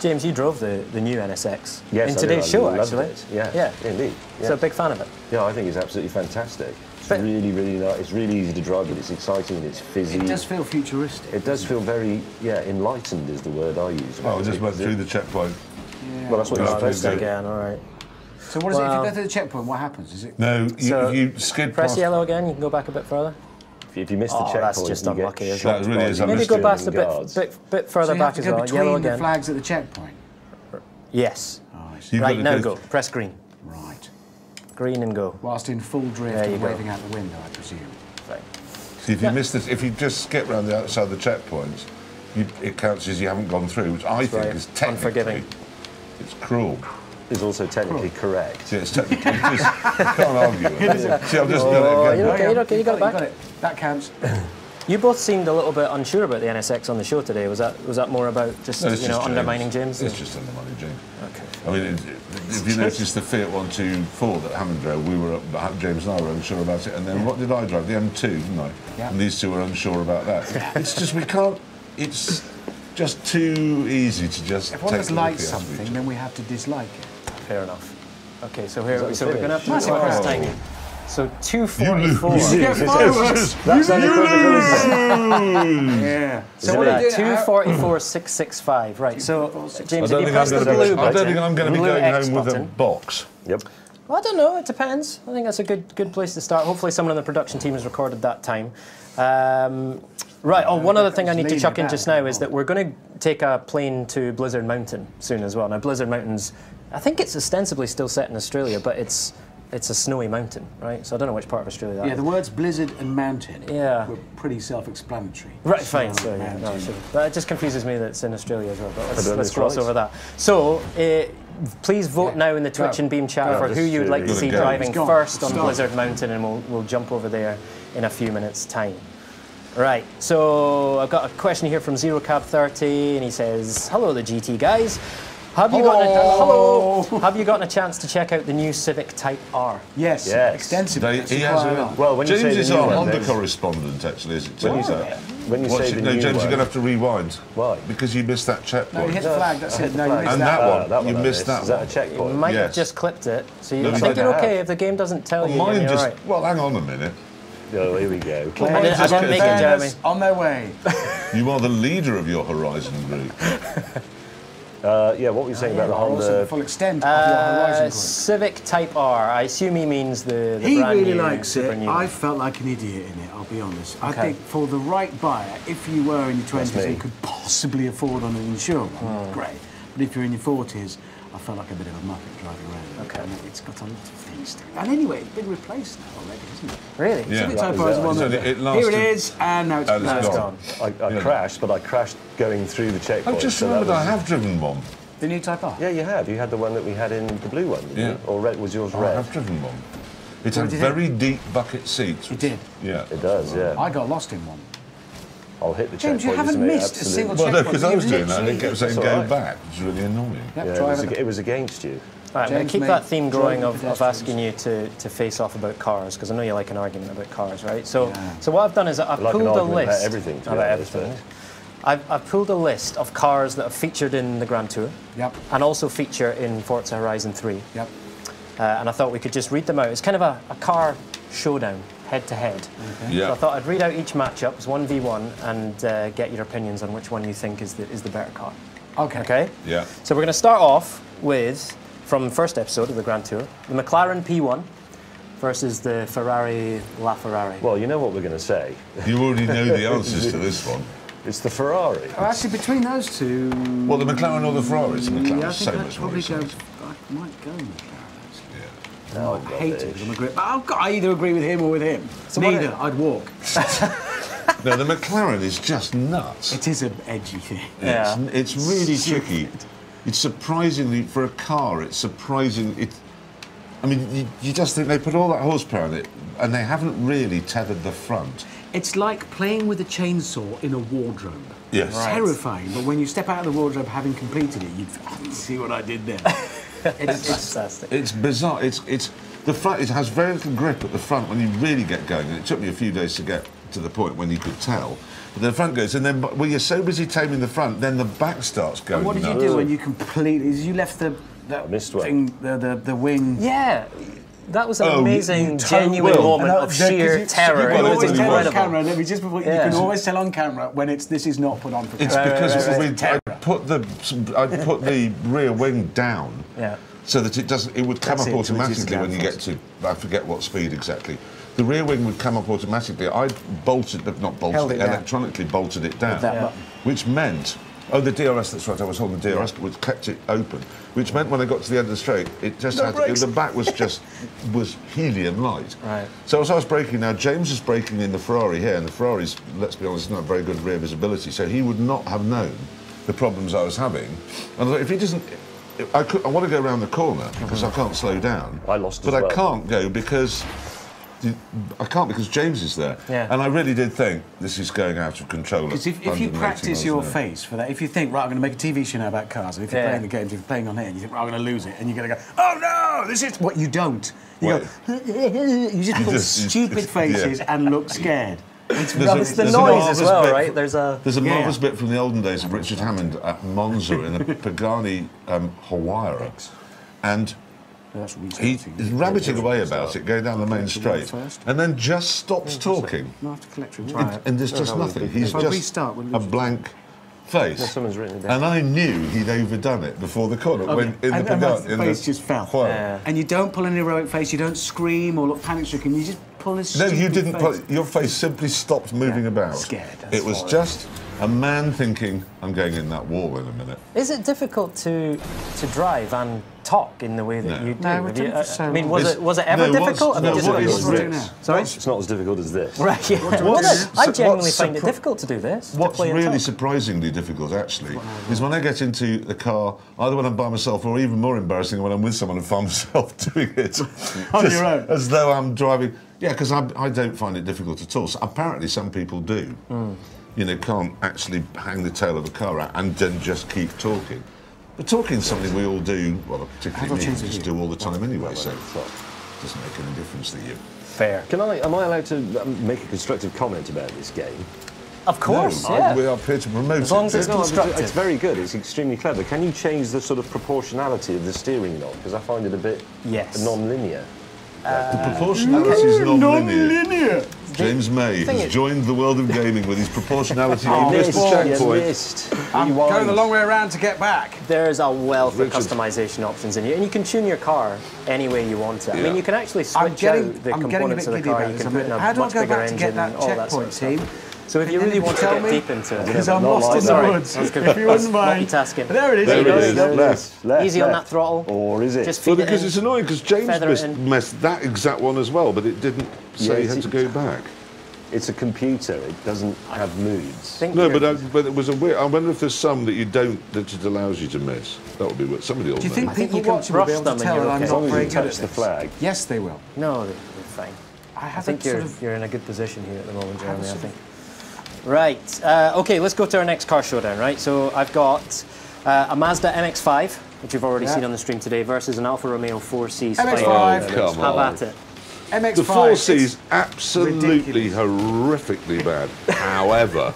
James, you drove the, the new NSX Yes, in I today's did. I show, loved actually. it. Yeah, yeah, indeed. So, Yeah. a big fan of it. Yeah, I think it's absolutely fantastic. It's But- really, really nice. It's really easy to drive, but it's exciting. It's fizzy. It does feel futuristic. It does feel very, yeah, enlightened is the word I use. Oh, I just went It- through the checkpoint. Yeah. Well, that's what Yeah, you're supposed to do. Again, all right. So what is it? If you go through the checkpoint, what happens? Is it? No, you, So, if you skid Press past. yellow again, you can go back a bit further. If you- If you miss the Oh, checkpoint, that's just you unlucky, get isn't it? shocked That really by is the Maybe go past a bit, bit, bit further so you back have as to go well. between Yellow the flags at the checkpoint. Yes. Oh, I see. Right, No now go. Press green. Right. Green and go. Whilst in full drift There you and go. waving out the window, I presume. Right. See, if you miss this, if you just skip round the outside of the checkpoints, you, it counts as you haven't gone through, which I think right. is technically Unforgiving. it's cruel. Is also technically correct. See, it's technically just, can't argue with it. See, I've just Oh, done it you're okay, you're okay, you got it got back. it. That counts. You both seemed a little bit unsure about the NSX on the show today. Was that was that more about just No, you know just undermining James? It's just undermining James. Okay. I mean, it, if you notice the Fiat 124 that Hammond drove, we were up, James and I were unsure about it. And then what did I drive? The M2, didn't I? Yeah. And these two were unsure about that. it's just, we can't, it's just too easy to just If one take of us likes something, then we have to dislike it. Fair enough. Okay, so here so we're gonna have to finish? do it Massive first crowd. So two forty four. lose. You get fireworks. That's unequivocal, isn't? Yeah. So Isn't what it? are you doing? Two How- forty four six six five. Right. So I James, don't if you think I'm press the going blue be, I don't think I'm going to be going X home with a box. Yep. Well, I don't know. It depends. I think that's a good good place to start. Hopefully, someone on the production team has recorded that time. Um, right. Oh, one other thing I need to leaning chuck in just now is that we're going to take a plane to Blizzard Mountain soon as well. Now, Blizzard Mountain's, I think it's ostensibly still set in Australia, but it's it's a snowy mountain, right? So I don't know which part of Australia that Yeah, is. the words blizzard and mountain Yeah. were pretty self-explanatory. Right, Snow fine. and So yeah, no, I mountain. should. But it just confuses me that it's in Australia as well. But let's, done let's cross right. over that. So, uh, please vote Yeah. now in the Twitch Go. and Beam chat Go. for who you'd like to see go. driving first on It's. Blizzard Mountain, and we'll we'll jump over there in a few minutes' time. Right. So I've got a question here from Zero Cab 30, and he says, "Hello, the GT guys." Have you gotten a, oh. hello? Have you gotten a chance to check out the new Civic Type R? Yes, Yes. extensively. They, he has a a. Well, when you James say is our one, Honda there's- correspondent, actually, as it When you turns say- out. when you Watch say it. the no, new James, one- you're going to have to rewind. Why? Because you missed that checkpoint. No, you checkpoint. hit the flag. That's it. No, you flag. missed And that. that one. that you I missed missed. that Is that a one. You checkpoint? might have just clipped it, so you No, I you think don't you're have. okay if the game doesn't tell you. Mine then you're just. right. Well, hang on a minute. Oh, here we go. Well, I didn't- I didn't make it, Jeremy. On their way. You are the leader of your Horizon group. Uh, yeah, what were you saying about the Also, the Honda? full extent of your Uh, Horizon. Civic Type R. I assume he means the, the He brand really new, likes it. new. I felt like an idiot in it, I'll be honest. I think for the right buyer, if you were in your 20s me. and could possibly afford on an insured one, Hmm. great. But if you're in your 40s, I felt like a bit of a muppet driving around. Okay. And it's got a lot of things to it. And anyway, it's been replaced now already, isn't it? Really? Yeah. Civic That Type was R is it. the one So that- it- it Here it is, and now it's, oh, And it's gone. gone. I, I Yeah. crashed, but I crashed going through the checkpoint. I've just so that remembered I have driven one. The new Type R? Yeah, you have. You had the one that we had in the blue one, didn't Yeah. you? Or red was yours oh, I red? I have driven one. It What had did you very deep bucket seats. It did. Yeah. It does, yeah. I got lost in one. I'll hit the James, you checkpoint. haven't just a missed a absolutely. single Well, no, because I was doing that and it kept saying go all right. back. It's really annoying. Yep, Yeah, try it, was, it was against you. All right, I'm going James to keep that theme going of, of asking you to, to face off about cars because I know you like an argument about cars, right? So, Yeah. so what I've done is I've I like an pulled a argument list about everything, to about honest, everything. I've, I've pulled a list of cars that have featured in the Grand Tour Yep. and also feature in Forza Horizon 3. Yep. Uh, and I thought we could just read them out. It's kind of a, a car showdown, head to head. So I thought I'd read out each matchup, it's 1v1, and uh, get your opinions on which one you think is the, is the better car. Okay. Okay? Yeah. So we're going to start off with, from the first episode of the Grand Tour, the McLaren P1 versus the Ferrari LaFerrari. Well, you know what we're going to say. You already know the answers to this one. It's the Ferrari. Oh, actually, between those two, Well, the McLaren or the Ferrari? It's the McLaren. yeah, I so think I'd much more probably go. I might go McLaren. Actually. Yeah. Oh, I hate it I'm a grip. But I've got, I either agree with him or with him. what Neither. it- I'd walk. No, the McLaren is just nuts. It is an edgy thing. Yeah. It's, it's really tricky. It's surprisingly, for a car, it's surprising. It, I mean, you, you just think they put all that horsepower in it, and they haven't really tethered the front. It's like playing with a chainsaw in a wardrobe. Yes. It's terrifying, but when you step out of the wardrobe having completed it, you'd see what I did there. It's, it's, Fantastic. It's bizarre. It's it's the front. It has very little grip at the front when you really get going, and it took me a few days to get to the point when you could tell. But the front goes, and then but when you're so busy taming the front, then the back starts going. And what did you do when you completely? You left the that missed one. thing, the, the the wing. Yeah, that was an Oh, amazing, genuine Will. moment And of sheer you- terror. You It can Well, was always tell on camera. Let me just before you can always tell on camera when it's this is not put on for It's camera. because right, we, right. I put the I put the rear wing down. Yeah. So that it doesn't, it would come That's up it, automatically when you get to, I forget what speed exactly. The rear wing would come up automatically. I bolted, but not bolted, Held it down. electronically bolted it down. that button. Which meant, oh, the DRS, that's right, I was holding the DRS, which kept it open. Which meant when I got to the end of the straight, it just No had, brakes. the back was just, was helium light. Right. So as I was braking now, James is braking in the Ferrari here, and the Ferrari's, let's be honest, not very good rear visibility, so he would not have known the problems I was having. And I thought, if he doesn't, I, could, I want to go around the corner because I mm-hmm. can't slow down. I lost But as I can't go because I can't because James is there. Yeah. And I really did think this is going out of control. Because if, if you practice your an face for that, if you think, right, I'm going to make a TV show now about cars, and if you're Yeah. playing the games, if you're playing on here, and you think, right, I'm going to lose it, and you're going to go, oh no, this is what you don't. You What? go, you just pull just- you- stupid yeah. faces and look scared. It's There's a- rubbish. It's the there's noise marvellous as well, bit right? fr- There's a- there's a Yeah. marvellous bit from the olden days of Richard Hammond at Monza in a Pagani um, Huayra, and That's he restarting. is rabbiting away about it, going down the main Collect the wire straight, and then just stops talking. No, I have to collect your It- and there's just nothing. He's If just restart, we'll a blank face. Well, someone's written it down. And I knew he'd overdone it before the corner when in and, the and Pagani. the in face the just fell. Huayra. Yeah. And you don't pull an heroic face, you don't scream or look panic stricken, you just pull this No, you didn't. face. Put, your face simply stopped moving Yeah, about. scared, that's It was all. just a man thinking, "I'm going in that wall in a minute." Is it difficult to to drive and talk in the way that No. you do? No, we've you- it uh, so I mean, was It's- it was it ever no, difficult? Have no, you just what got is used to what it? do now? Sorry. It's not as difficult as this. Right, yeah. What's- Well, what's- I genuinely find it difficult to do this. to What's play really talk. surprisingly difficult, actually, is when I get into the car, either when I'm by myself or even more embarrassing when I'm with someone and find myself doing it On Just your own? as though I'm driving. Yeah, because I, I don't find it difficult at all. So apparently, some people do. Hmm. You know, can't actually hang the tail of a car out and then just keep talking. But talking is something we all do. Well, particularly me, change we just view? do all the time anyway. So It's not. it doesn't make any difference to you. Fair. Can I? Am I allowed to um, make a constructive comment about this game? Of course, no, yeah. we are here to promote As long it. as it's No, constructive. It's very good. It's extremely clever. Can you change the sort of proportionality of the steering knob? Because I find it a bit Yes. non-linear. Uh, the proportionality is non-linear. James May has joined the world of gaming with his proportionality Oh, on missed this checkpoint. You missed. I'm Rewind. going the long way around to get back. There's a wealth of customization options in here, and you can tune your car any way you want it. I mean, you can actually switch getting, out the I'm getting components of the car. You can put in a How do I go back to get that and all that sort checkpoint, of team? So if you really want to tell get me? deep into it, Because I'm lost like in the woods. That's good. If you wouldn't mind. Multitasking. There it is. There you it go, is. there. Left. Left, Easy on that throttle. Or is it? Just feed Well, it because in. it's annoying because James feather missed, messed that exact one as well, but it didn't say Yeah, he had to go back. It's a computer. It doesn't have moods. Think No, but I, but it was a weird. I wonder if there's some that you don't that it allows you to miss. That would be weird. Somebody will Do you think I think people you watching will be able to tell you're that I'm not long very you good at the flag. Yes, they will. No, you're fine. I I think you're sort of. you're in a good position here at the moment, Jeremy. I sort think. Right. Uh, okay, let's go to our next car showdown. Right. So I've got uh, a Mazda MX-5, which you've already Yeah. seen on the stream today, versus an Alfa Romeo 4C. MX-5. Spider. Oh, come Have on. at it. MX5. The four it's- C's absolutely ridiculous. horrifically bad. However,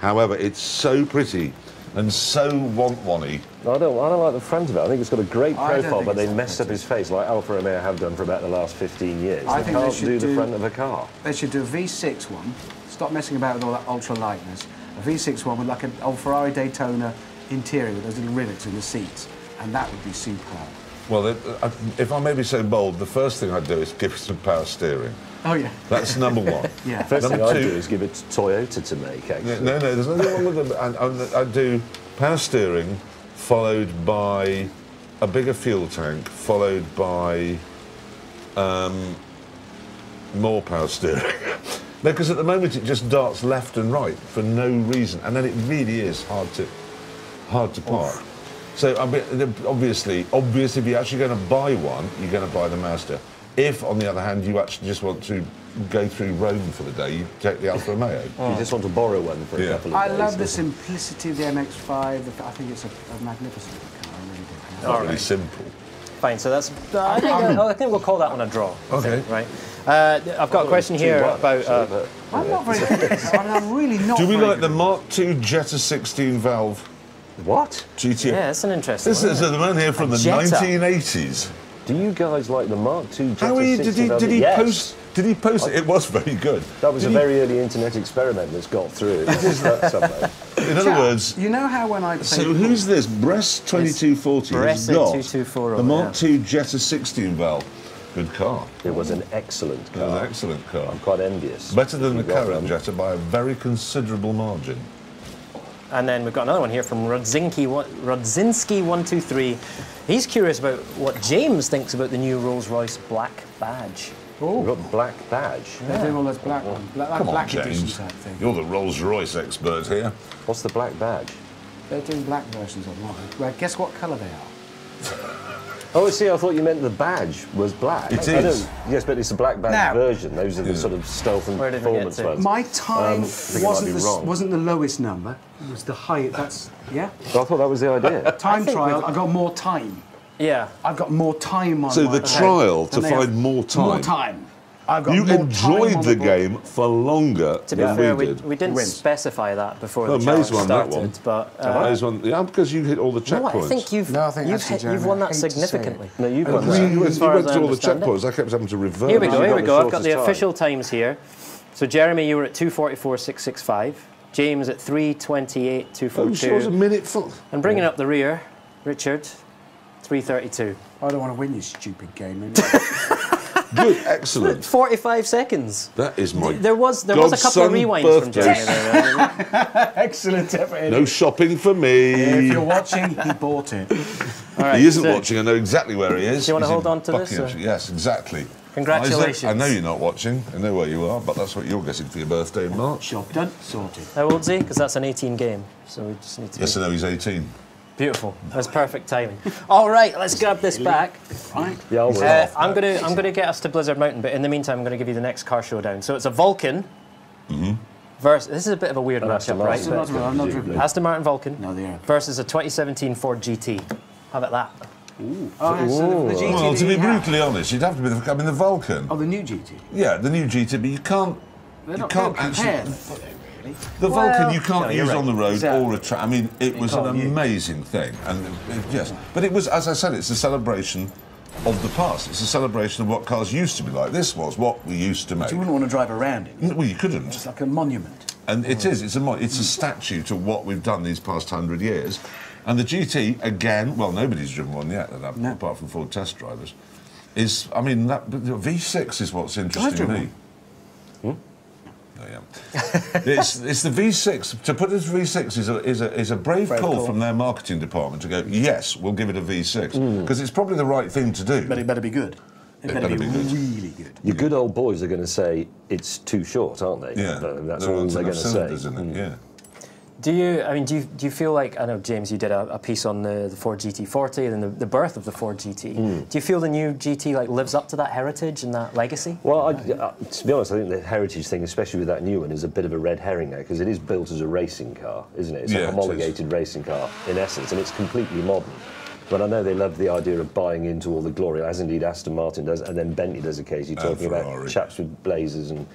however, it's so pretty and so want one-y. I don't, I don't like the front of it. I think it's got a great profile, but they messed up his face like Alfa Romeo have done for about the last 15 years. I they think they can't should do the do- front of a car. They should do a V6 one. Stop messing about with all that ultra lightness. A V6 one with like an old Ferrari Daytona interior with those little rivets in the seats, and that would be superb. Well, uh, if I may be so bold, the first thing I'd do is give it some power steering. Oh yeah. That's number one. Yeah. First thing Number I'd two- do is give it to Toyota to make, actually. Yeah, No, no, there's nothing wrong with them. And, and I'd do power steering, followed by a bigger fuel tank, followed by um, more power steering. no, because at the moment it just darts left and right for no reason, and then it really is hard to hard to park. So I mean, obviously, obviously, if you're actually going to buy one, you're going to buy the Mazda. If, on the other hand, you actually just want to go through Rome for the day, you take the Alfa Romeo. You just want to borrow one for a couple of I days. love the simplicity of the MX-5. I think it's a, a magnificent car. I really do. Not really right. simple. Fine. So that's. Uh, I think. uh, I think we'll call that one a draw. Okay. think, right. Uh, I've got a question here Two-one, about. Uh, I'm not very good. I mean, I'm really not. Do we very like the. Mark II Jetta 16 valve What? GTO? yeah, it's an interesting. This one, is isn't a man here from the Jetta. 1980s. Do you guys like the Mark II Jetta How are you, did he, did he yes. post? Did he post it? It was very good. That was Did a he- very early internet experiment that's got through. It is that somewhere. In other Yeah, words, you know how when I play so who's this? Bress 2240 has Bresse 2240, the Mark II Jetta 16 valve. Good car. It was an excellent It was car. an excellent car. I'm quite envious. Better than the You got current. Jetta by a very considerable margin. And then we've got another one here from Rodzinski. Rodzinski one two three. He's curious about what James thinks about the new Rolls Royce Black Badge. We've got the black badge. They're doing all those black ones, black, like Come on, black edition James. thing. You're the Rolls Royce expert here. What's the black badge? They're doing black versions online. Well, guess what colour they are? Oh, see, I thought you meant the badge was black. It I is. don't- Yes, but it's a black badge Now- version. Those are the Yeah. sort of stealth and Where did we get performance ones. My time Um, I think I might wasn't the, wasn't the lowest number. It was the height. That's yeah. I thought that was the idea. Time think trial. we've- I got more time. Yeah. I've got more time on. So my the trial than to find more time. More time. I've got You more time enjoyed on the board. game for longer To be than fair, we we, did. we didn't Wins. specify that before No, the Maze challenge won that started. one. But uh, Maze won- yeah, because you hit all the no, checkpoints. I think you've No, I think you've, hit, you've won that hate to say it. significantly. No, you've You got went, that. you went as to all the understand it. checkpoints. I kept having to revert. Here we go. You've Here got we the go. I've got the official times here. So Jeremy, you were at 244.665. James at 328.242. Oh, she was a minute full. And bringing up the rear, Richard, 332. I don't want to win this stupid game. Anyway. Good, excellent. 45 seconds. That is my. There was there was a couple of godson rewinds from birthday. Jeremy there. Excellent effort. No shopping for me. If you're watching, he bought it. All right, He isn't so watching. I know exactly where he is. Do you wanna hold on to this, or- Yes, exactly. Congratulations. Isaac, I know you're not watching. I know where you are, but that's what you're getting for your birthday in March. Job done, sorted. How old's he? Because that's an 18 game. So we just need to. Yes, I know he's 18. Beautiful. That's perfect timing. All right, let's grab this back. Right? Yeah, I'll Uh, win. I'm gonna I'm gonna get us to Blizzard Mountain, but in the meantime, I'm gonna give you the next car showdown. So it's a Vulcan. Mhm. Versus, this is a bit of a weird Aston matchup, right? Martin. Aston Martin, I'm not driven. Aston Martin Vulcan No, they are. versus a 2017 Ford GT. How about that? Oh, so the, the GT Well, to be you have- brutally honest, you'd have to be the. I mean, the Vulcan. Oh, the new GT. Yeah, the new GT, but you can't. They're You not can't they're actually. Really. The Well, Vulcan you can't no, use right. on the road Exactly. or a track. I mean, it was an can't use. amazing thing, and it, it- yes, but it was, as I said, it's a celebration of the past. It's a celebration of what cars used to be like. This was what we used to make. You wouldn't want to drive around it. Well, you couldn't, It's like a monument. and it is. It's a mo- it's a statue to what we've done these past hundred years. And the GT again. Well, nobody's driven one yet, No. apart from Ford test drivers. Is I mean that V6 is what's interesting to driven me. Oh, yeah. it's, it's the V6. To put it as V6 is a, is a, is a brave, Brave call, call. from their marketing department to go, yes, we'll give it a V6. Because mm. it's probably the right thing to do. But it better be good. It, better, be, good. really good. Your good old boys are going to say it's too short, aren't they? yeah, That's there all they're going to say. cylinders in it, mm. yeah. Do you? I mean, do you, do you feel like I know James? You did a, a piece on the, the Ford GT40 and the, the birth of the Ford GT. Hmm. Do you feel the new GT like lives up to that heritage and that legacy? Well, I, uh, to be honest, I think the heritage thing, especially with that new one, is a bit of a red herring there because it is built as a racing car, isn't it? It's Yeah, a it is. homologated racing car in essence, and it's completely modern. But I know they love the idea of buying into all the glory, as indeed Aston Martin does, and then Bentley does a occasionally, And talking about chaps with blazers and.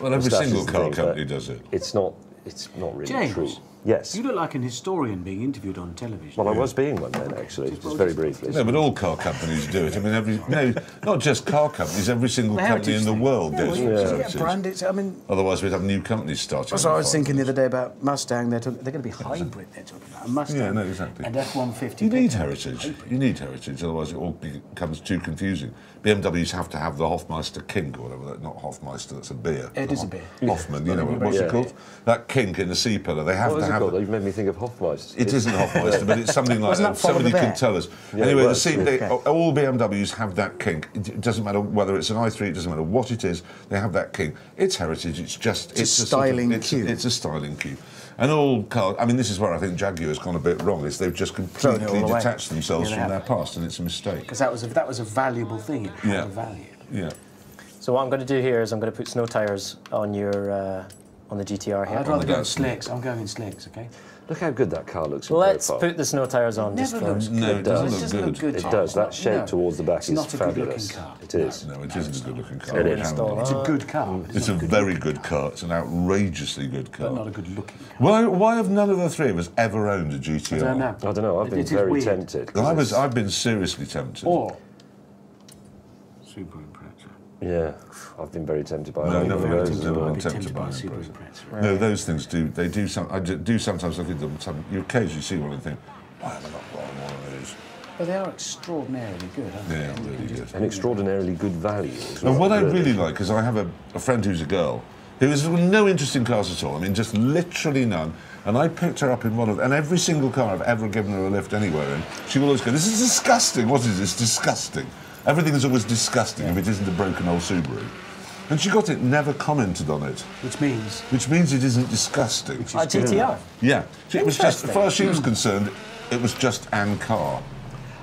Well, every moustaches single car things, company does it. It's not. It's not really James, true. Yes. You look like an historian being interviewed on television. Well, I was being one then, actually, just very briefly. No, but all car companies do it. I mean, every no, not just car companies. Every single The company in the thing. world yeah, does well, you it. just Heritage. get branded. I mean, Otherwise, we'd have new companies starting. that's what I was thinking the other day about Mustang. They're, talking, they're going to be hybrid. They're talking about a Mustang. Yeah, no, exactly. And F-150. You need petrol. heritage. You need heritage, otherwise it all becomes too confusing. BMWs have to have the Hofmeister kink or whatever. Not Hofmeister, that's a beer. It The is a beer. Hoffman, you know what, what's Yeah. it called? That kink in the C pillar. They have What to is it have. called? You've made me think of Hofmeister. It isn't Hofmeister, but it's something like that. that Somebody can tell us. Yeah, anyway, it the was. C, they, Okay. all BMWs have that kink. It it doesn't matter whether it's an i3, it doesn't matter what it is, they have that kink. It's heritage, it's just... it's a sort of- styling it's, cue. It's a styling cue. And all cars, I mean, this is where I think Jaguar's gone a bit wrong, is they've just completely it all away. detached themselves Yeah, from have. their past, and it's a mistake. Because that was a, that was a valuable thing. It had Yeah. a value. Yeah. So what I'm going to do here is I'm going to put snow tires on your uh, on the GTR here. I'd rather oh go gas. slicks. I'm going in slicks. Okay. Look how good that car looks Let's profile. put the snow tyres on just Never for. looks No, good. it doesn't It look doesn't look good. good. It does. That It's shape not- towards the back it's is not a good-looking fabulous. car. It is. No, it isn't a good looking car. Good It It's a good car. It's a not good very good car. It's an outrageously good car. but not a good looking car. Why, why have none of the three of us ever owned a GTR? I don't know. I don't know. I've It- been it is very weird. tempted. 'cause I was. I've been seriously tempted. Or Super Impreza. Yeah, I've been very tempted by No, one never of heard those. of them. well. Tempted tempted by by Super Impreza. Impreza. No, those things do. They do some. I do, do sometimes look at them. Some, you occasionally see one and think, why have I not got one of those? But they are extraordinarily good, aren't Yeah, they? really good. An extraordinarily good value. as And well, what I really like is I have a, a friend who's a girl who has no interest in cars at all. I mean, just literally none. And I picked her up in one of, and every single car I've ever given her a lift anywhere in, she will always go, "This is disgusting. What is this? Disgusting." Everything is always disgusting if it isn't a broken old Subaru. And she got it, never commented on it, Which means which means it isn't disgusting. A GTR. Yeah, it was just, as far as she was concerned, it was just an car.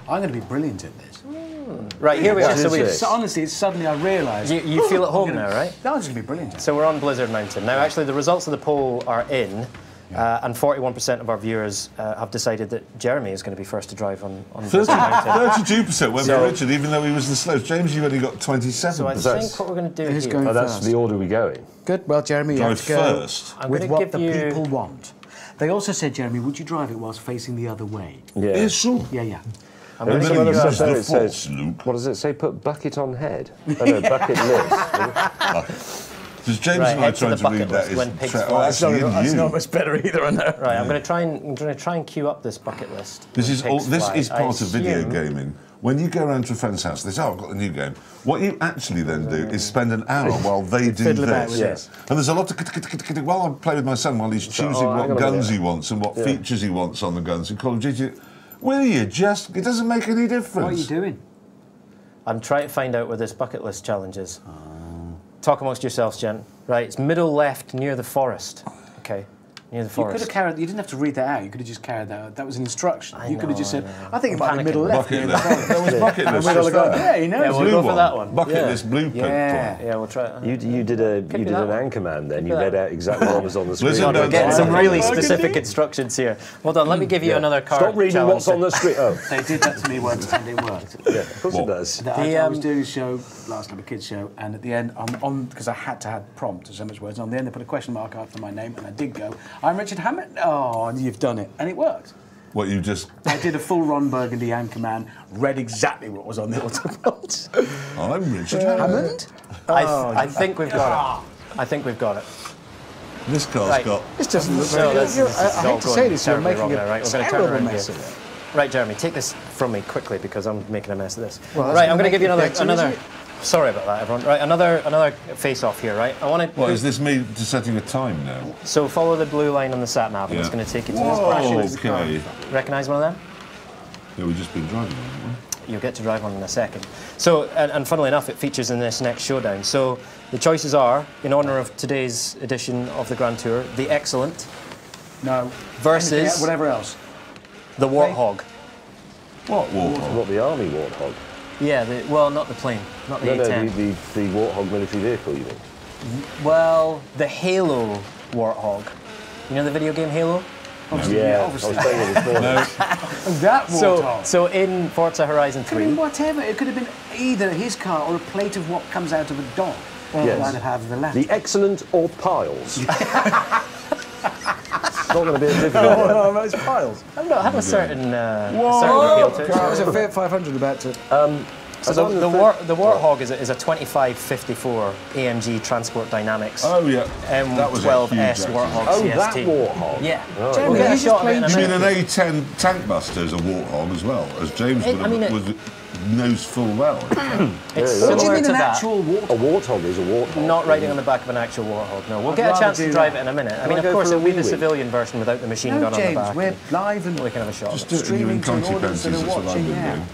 I'm going to be brilliant at this. Mm. Right, here we are. So we, this? So honestly, it's suddenly I realised. you, you feel at home I'm now, right? That I'm going to be brilliant. So we're on Blizzard Mountain. Now, actually, the results of the poll are in, uh, and 41% of our viewers uh, have decided that Jeremy is going to be first to drive on, on Blizzard Mountain. 32% went So- for Richard, even though he was the slowest. James, you only got 27%. So I think what we're going to do Who's here, going Oh, that's first. the order we go in. Good. Well, Jeremy, you Drive have to go first. I'm with going what to give the you. people want. They also said, Jeremy, would you drive it whilst facing the other way? Yeah. Yeah, sure. Yeah, yeah. I'm There going to some give other you. stuff A, there. the It says, force, what does it say? Put bucket on head. Oh no, bucket list. Because James Right, and I head to trying to, bucket read that list when pigs tra- fly. oh, That's actually, in you. much better either, I know. right, I'm going to try and I'm going to try and queue up this bucket list. This when is all, this fly. is I part of video gaming. When you go around to a friend's house, they say, "Oh, I've got a new game." What you actually then do is spend an hour while they do Fiddle about this. with. And there's a lot of while I play with my son while he's oh, choosing oh, what guns he wants and what features he wants on the guns in Call of Duty. Will you just? It doesn't make any difference. What are you doing? I'm trying to find out where this bucket list challenge is. Ah. Talk amongst yourselves, gent. Right, it's middle left near the forest. Okay, near the You could forest. have carried. You didn't have to read that out. You could have just carried that. out. That was an instruction. I you could have just said, know. "I think it I'm might be middle left." Bucket list. There was bucket list. just go, "Yeah, he knows." Yeah, we'll Blue go for one. that one. Bucket Yeah. list blue plate. Yeah. Yeah, we'll try. You, you did a be you did an anchor man then. You that read out exactly what was on the screen. Listen, we're getting some really specific instructions here. Hold on, let me give you another card. Stop reading what's on the screen. Oh, They did that to me once, and it worked. yeah, of course it does. I, The, I was um, doing a show last night, a kids show, and at the end, I'm on because I had to have prompt so much words. And on the end, they put a question mark after my name, and I did go, "I'm Richard Hammond." Oh, and you've done it, and it worked. What you just? I did a full Ron Burgundy Anchorman, read exactly what was on the autopilot. I'm Richard uh, Hammond. I, th- oh, I think we've got it. I think we've got it. This car's Right. got. This doesn't look No, very this- good. this I, I hate to say this, you're terribly making a there, right? We're gonna turn terrible mess of it. Right, Jeremy, take this from me quickly because I'm making a mess of this. Well, right, I'm going to give you another better, another. Isn't Sorry about that, everyone. Right, another another face off here. Right, I want to. What is this? Me just setting a time now? So follow the blue line on the sat nav, and it's going to take you to Whoa, this. okay. Recognise one of them? Yeah, we've just been driving. haven't? You'll get to drive one in a second. So, and, and funnily enough, it features in this next showdown. So the choices are, in honour of today's edition of the Grand Tour, the Excellent No. Versus- Anything- whatever else. the Warthog. What Warthog? What the army warthog? Yeah, the, well, not the plane, not the No, no, A10. the, the, the warthog military vehicle. You mean? Well, the Halo Warthog. You know the video game Halo? Obviously, Yeah, obviously. I was playing it this morning. that So, Warthog. so in Forza Horizon Could have been 3, whatever. It could have been either his car or a plate of what comes out of a dog. Yes. I'd have the latter. The excellent or piles. it's not going to be a difficult one. no, it's piles. I don't know, had a certain, uh, a certain appeal to it. There's a Fiat 500 about to. So the, the, war, the Warthog is a, is a 2554 AMG Transport Dynamics Oh yeah, that was a M12S. Warthog Oh, CST. that warthog. Yeah. Right. We'll Yeah, get a shot just of it in a You mean an A10 tank buster is a warthog as well, as James It- would I mean, have, it- was knows full well. It's Yeah, What do you mean an that. actual A warthog is a warthog. Not riding on the back of an actual Warthog, no. We'll I'd get a chance to drive that. it in a minute. I Can mean, I of course, for a it'll be the civilian version without the machine No, gun on the James, back. we're and live and we can have a shot. Just of do it. it in your Streaming to an audience consequences. that are That's what I've watching been now.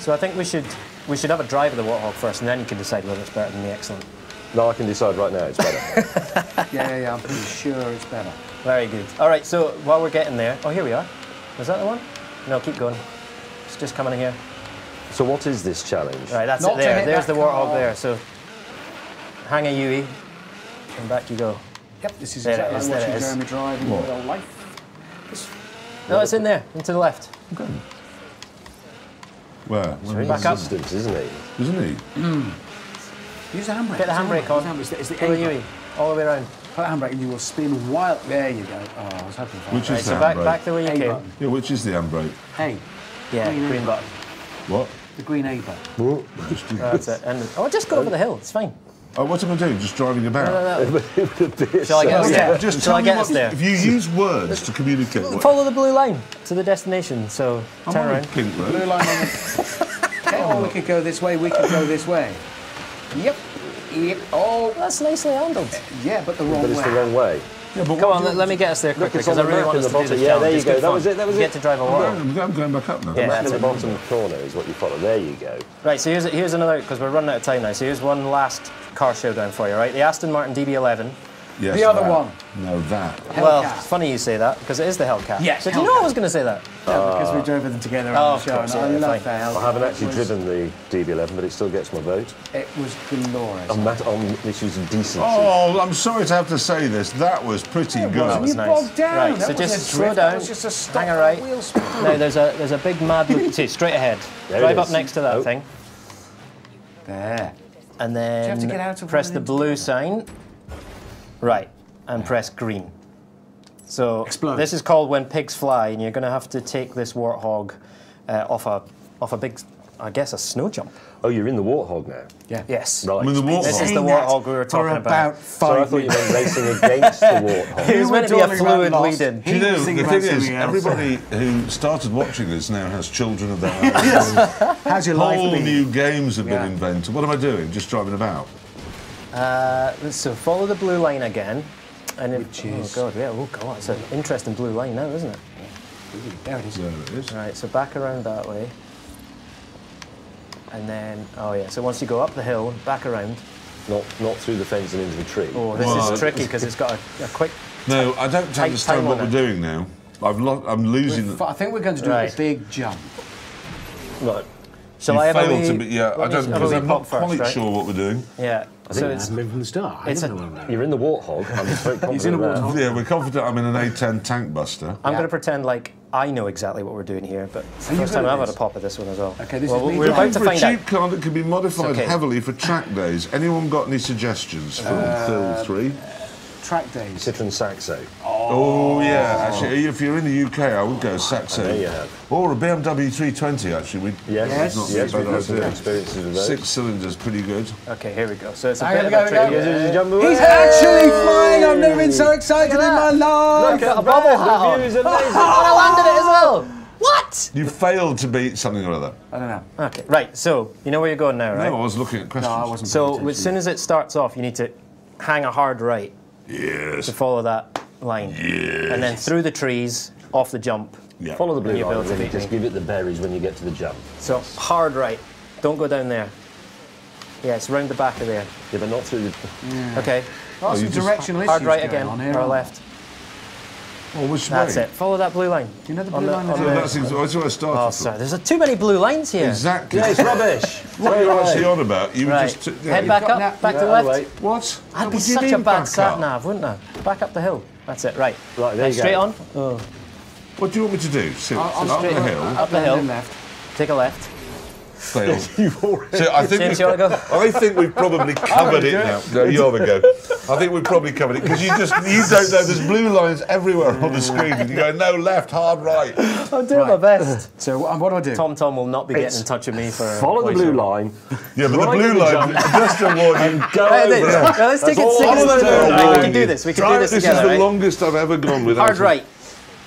So I think we should we should have a drive of the Warthog first, and then you can decide whether it's better than the Excellent. No, I can decide right now. It's better. Yeah, yeah, yeah. I'm pretty sure it's better. Very good. All right, so while we're getting there, oh, here we are. Was that the one? No, keep going. It's just coming in here. So what is this challenge? Right, that's Not it there. There's the Warthog car. there. So hang a Yui, and back you go. Yep, this is There exactly is, like there it watching. Jeremy drive in real life. No, it's in there, and to the left. Where? Where Back up. Distance, isn't he? Isn't he? Hmm. Use the handbrake. Get the handbrake on. Use the. It's the Pull the A UE all the way around. Put the handbrake and you will spin wild. There you go. Oh, I was hoping for Which that. Right, is so the back, handbrake? back the way you A came. button. Yeah, which is the handbrake? Hey, Yeah, Green green button. What? The green A button. Just do- That's it. And, oh, just go over the hill. It's fine. Oh, what am I doing? Just driving about? No, no, no. Shall Shall I get us Oh, there? Just Shall tell I get us there? If you use words to communicate, Follow the blue line to the destination. So I'm turn on a around. pink road. Blue line on the. Okay, oh, we could go this way. We could go this way. Yep. Yep. Oh, That's nicely handled. yeah, but the wrong way. But it's way. the wrong way. Yeah, but Come on, let, let me get us there quickly because I really want us the to do bottom. this Yeah, challenge. there you It's go. That fun. was it, that was you it. get to drive a I'm I'm going- I'm going back up now. Yeah, Map that's the bottom corner is what you follow. There you go. Right, so here's, here's another, because we're running out of time now, so here's one last car showdown for you, right? The Aston Martin DB11. Yes, The other that. one. No, that. Well, Hellcat. it's funny you say that, because it is the Hellcat. Yes, Did you know I was going to say that? No, because we drove them together Oh, on of the show, course, and I yeah, love fine. the hell. I haven't actually was, driven the DB11, but it still gets my vote. It was glorious. On, mat- on issues of decency. Oh, I'm sorry to have to say this. That was pretty It good. wasn't. was you nice. bogged down. Right, That so just a slow drift, that down, was just a stop. hang a right. Wheel spin. Now, there's a, there's a big mad loop, see, straight ahead. There Drive up next to that Oh. thing, There. and then to get out of press the blue sign. Right, and press green. So Explode. this is called when pigs fly, and you're going to have to take this warthog uh, off a off a big, I guess, a snow jump. Oh, you're in the Warthog now. Yeah. Yes. Right. I mean, the This is the warthog we were talking about about. So I thought you minutes. meant racing against the Warthog. It was meant to be a fluid lead-in. He You know, the thing is, everybody who started watching this now has children of their own. How's your life Whole been? new games have been Yeah. invented. What am I doing? Just driving about? Uh, so follow the blue line again. And if, Which is- oh god, yeah, oh god, it's an interesting blue line now, isn't it? There it is. There it is. Right, so back around that way. And then, oh yeah, so once you go up the hill, back around. Not, not through the fence and into the tree. Oh, this Well, is tricky because it's got a, a quick. No, I don't understand what we're it. doing now. I've lo- I'm losing. F- I think we're going to do Right. a big jump. Right. Shall you I have a failed wee, to be, yeah, I don't because I'm not first, quite right? sure what we're doing. Yeah. So it's, been from the start. It's a- know what I'm doing. You're in the Warthog. I'm very confident He's in a. Warthog. Yeah, we're confident I'm in an A10 tank buster. I'm Yeah. going to pretend like I know exactly what we're doing here, but it's the first time I've had a pop at this one as well. Okay, this well, is me we're trying about to for a find out. cheap car that can be modified okay. heavily for track days. Anyone got any suggestions for Uh, Phil 3? Track days. Citroen Saxo. Oh, yeah, actually, if you're in the UK, I would go Saxo. know you have. Or a BMW 320, actually. We, Yes, Yes. Not yes, bad we've had some experiences with those. Six cylinders, pretty good. Okay, here we go. So it's a Hang bit of a go, tricky. go. Yes, jump away. He's actually flying! I've never been so excited in my life! got a bubble hat on. Reviews, amazing. Oh, I landed it as well. What? You failed to beat something or other. I don't know. Okay, right. So you know where you're going now, right? No, I was looking at questions. No, I wasn't. So as soon as it starts off, you need to hang a hard right Yes. to follow that line, and then through the trees, off the jump. Yeah. Follow the blue line build and then to you beat just me. give it the berries when you get to the jump. So hard right. Don't go down there. Yeah, it's round the back of there. Yeah, but not through the... Okay. Got some oh, you just- directional issues Hard right going again, on here, or aren't left. Oh, which That's way? it. Follow that blue line. Do you know the On blue the- line on the- that's, ex- that's where I started Oh, sorry. There's a, too many blue lines here. Exactly. Yeah, it's rubbish. What are you're actually on about, you Right. just... yeah, Head back up, back to Yeah, the left. wait. What? I'd What be do such a bad back sat up? nav, wouldn't I? Back up the hill. That's it. Right. Right, there Now you straight on. Oh. What do you want me to do? Sit, I'll- I'll sit up the hill, Up the hill. left. Take a left. Fail. So I think, James, we've, you go? I think we've probably covered it now. No, you have a go. I think we've probably covered it because you just you don't know. There's blue lines everywhere on the screen, and you go no left, hard right. I'm doing my best. So what, what do I do? Tom Tom will not be It's- getting in touch with me for. Follow the blue line. Yeah, but the blue the line. jump. Just to warn you. Go Right, over then, there. now let's take That's it all six I'm Right, we can do this. We can Try- do this This together. is the longest I've ever gone without. Hard right.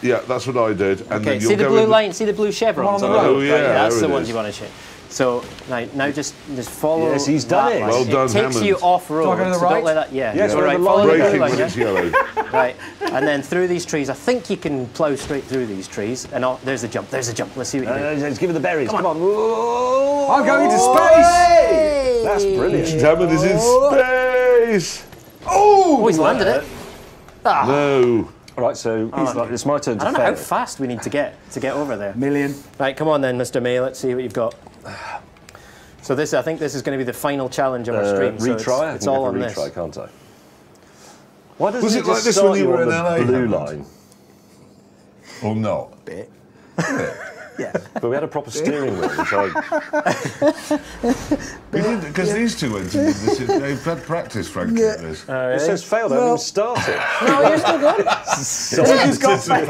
Yeah, that's what I did. And Okay. then See you'll the blue in line. See the blue chevron. Oh, on the yeah, that's the it ones you want to change. So now, now just just follow. Yes, he's done that it. line. Well done, It takes Hammond. you off road. Do I go to the so right? Don't let that. Yeah. Yes, all we're right. the Follow the line. when Yeah. it's yellow. Right. And then through these trees. I think you can plough straight through these trees. And oh, there's the jump. There's the jump. Let's see what you do. Uh, let's give it the berries. Come on. Whoa. I'm going into space! Hey! That's brilliant. Hammond is in space. Oh, he's landed it. Ah. No. All right, so he's like, it's my turn to I don't know how fast we need to get to get over there. Million. Right, come on then, Mr. May. Let's see what you've got. So this, I think, this is going to be the final challenge of our Uh, stream. so retry. it's, it's can all go on for this. retry, can't I? Why doesn't Was it it like just this when you you were on in the LA, blue line? or not? Bit. Yeah. Yeah. But we had a proper steering wheel, which I. We did because these two went and did this. They've had practice, frankly. at this. It says failed. I haven't even started. No, you're still going. He's got failed.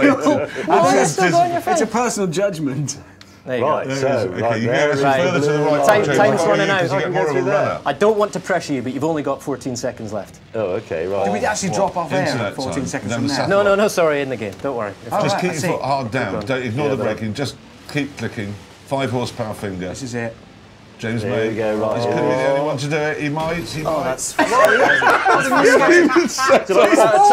You're still going. You're It's a personal judgment. There you Right, go. so okay, right you there get Right. further to the right. Time- time's I'll running you, out. 'cause You I get can more go of a through there. runner. I don't want to pressure you, but you've only got 14 seconds left. Oh, okay, right. Did we actually drop off air Internet 14 time. seconds Then from now? No, no, no. Sorry, in the game. Don't worry. Oh, Just right, keep your foot hard down. Don't ignore Yeah, the braking. Just keep clicking. Five horsepower finger. This is it. James There May. we go, right. He's going to be the only one to do it. He might. He Oh, might. that's. Did I run out of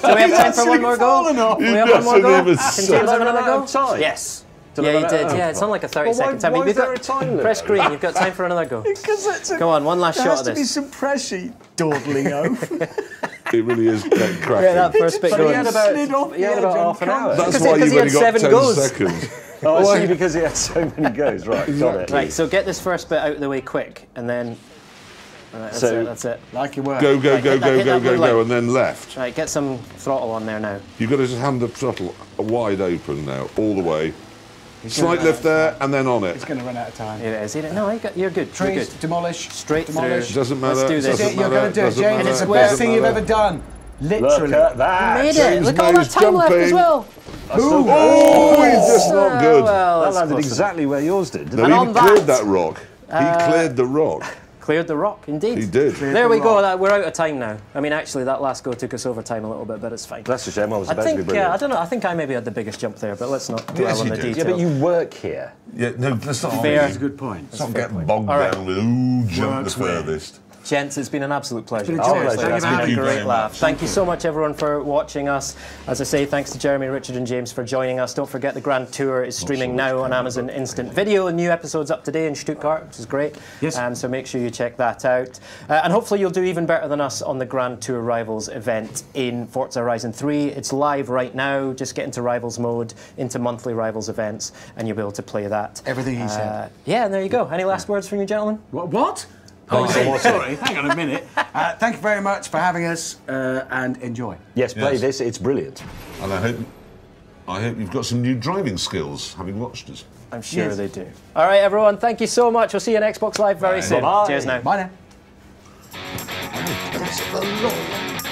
time? Do we have time for one more go? fallen off. Do we have one more go? Can James have Did I run another out go? Yes. Did yeah, you did. of- Yeah, it's on like a 30 Well, why- second time. why You've is there got- a time limit? Press green. You've got time for another go. Because it's a, Come on, one last shot of there shot has of to be some pressure, you dawdling oaf. It really is dead cracking. Yeah, that first bit But he going. had about, he had about half an hour. That's Because- why you've he only had got seven 10 goes. seconds. Oh, I Why- see, because he had so many goes. Right, got it. Right, so get this first bit out of the way quick, and then. Right, that's So- it. That's it. like your work. Go, go, Right, go, hit that- go, hit go, go, blue go, and then left. Right, get some throttle on there now. You've got to just hand the throttle wide open now, all the way. He's Slight lift there, and then on it. It's going to run out of time. Here it is. It- No, you got, you're good. You're Trees, good. demolish. Straight demolish. through. Doesn't matter. Let's do this. Doesn't you're going to do it, James. It's the square. best thing you've ever done. Literally. Look Literally. at that. Made it. James Look at all that May's time left as well. Who? Oh, he's just not Oh, good. well, That landed close exactly where yours did, didn't No, he cleared that- that rock. He uh, cleared the rock. Enough. Cleared the rock, indeed. He did. There we the go. That, we're out of time now. I mean, actually, that last go took us over time a little bit, but it's fine. That's a shame. I was I about to be think, uh. I don't know. I think I maybe had the biggest jump there, but let's not dwell Yes, on the did. yeah, detail. but you work here. Yeah, no, that's not Fair. That's a good point. Let's not get bogged All right. down with who jumped the Works with. furthest. Gents, it's been an absolute pleasure. been a joy. Seriously, Thank you it's been a great laugh. Thank you so much, everyone, for watching us. As I say, thanks to Jeremy, Richard, and James for joining us. Don't forget the Grand Tour is streaming now on Amazon Instant Video. and New episodes up today in Stuttgart, which is great. Yes. Um, so make sure you check that out. Uh, and hopefully you'll do even better than us on the Grand Tour Rivals event in Forza Horizon 3. It's live right now. Just get into Rivals mode, into monthly Rivals events, and you'll be able to play that. Everything he Uh, said. Yeah, and there you go. Any last words from you, gentlemen? What? What? Oh, sorry. Hang on a minute. Uh, thank you very much for having us uh, and enjoy. Yes, play Yes. this. It's brilliant. And I hope, I hope you've got some new driving skills, having watched us. I'm sure Yes. they do. All right, everyone. Thank you so much. We'll see you on Xbox Live very Bye. soon. Bye-bye. Cheers now. Bye now. That's a lot.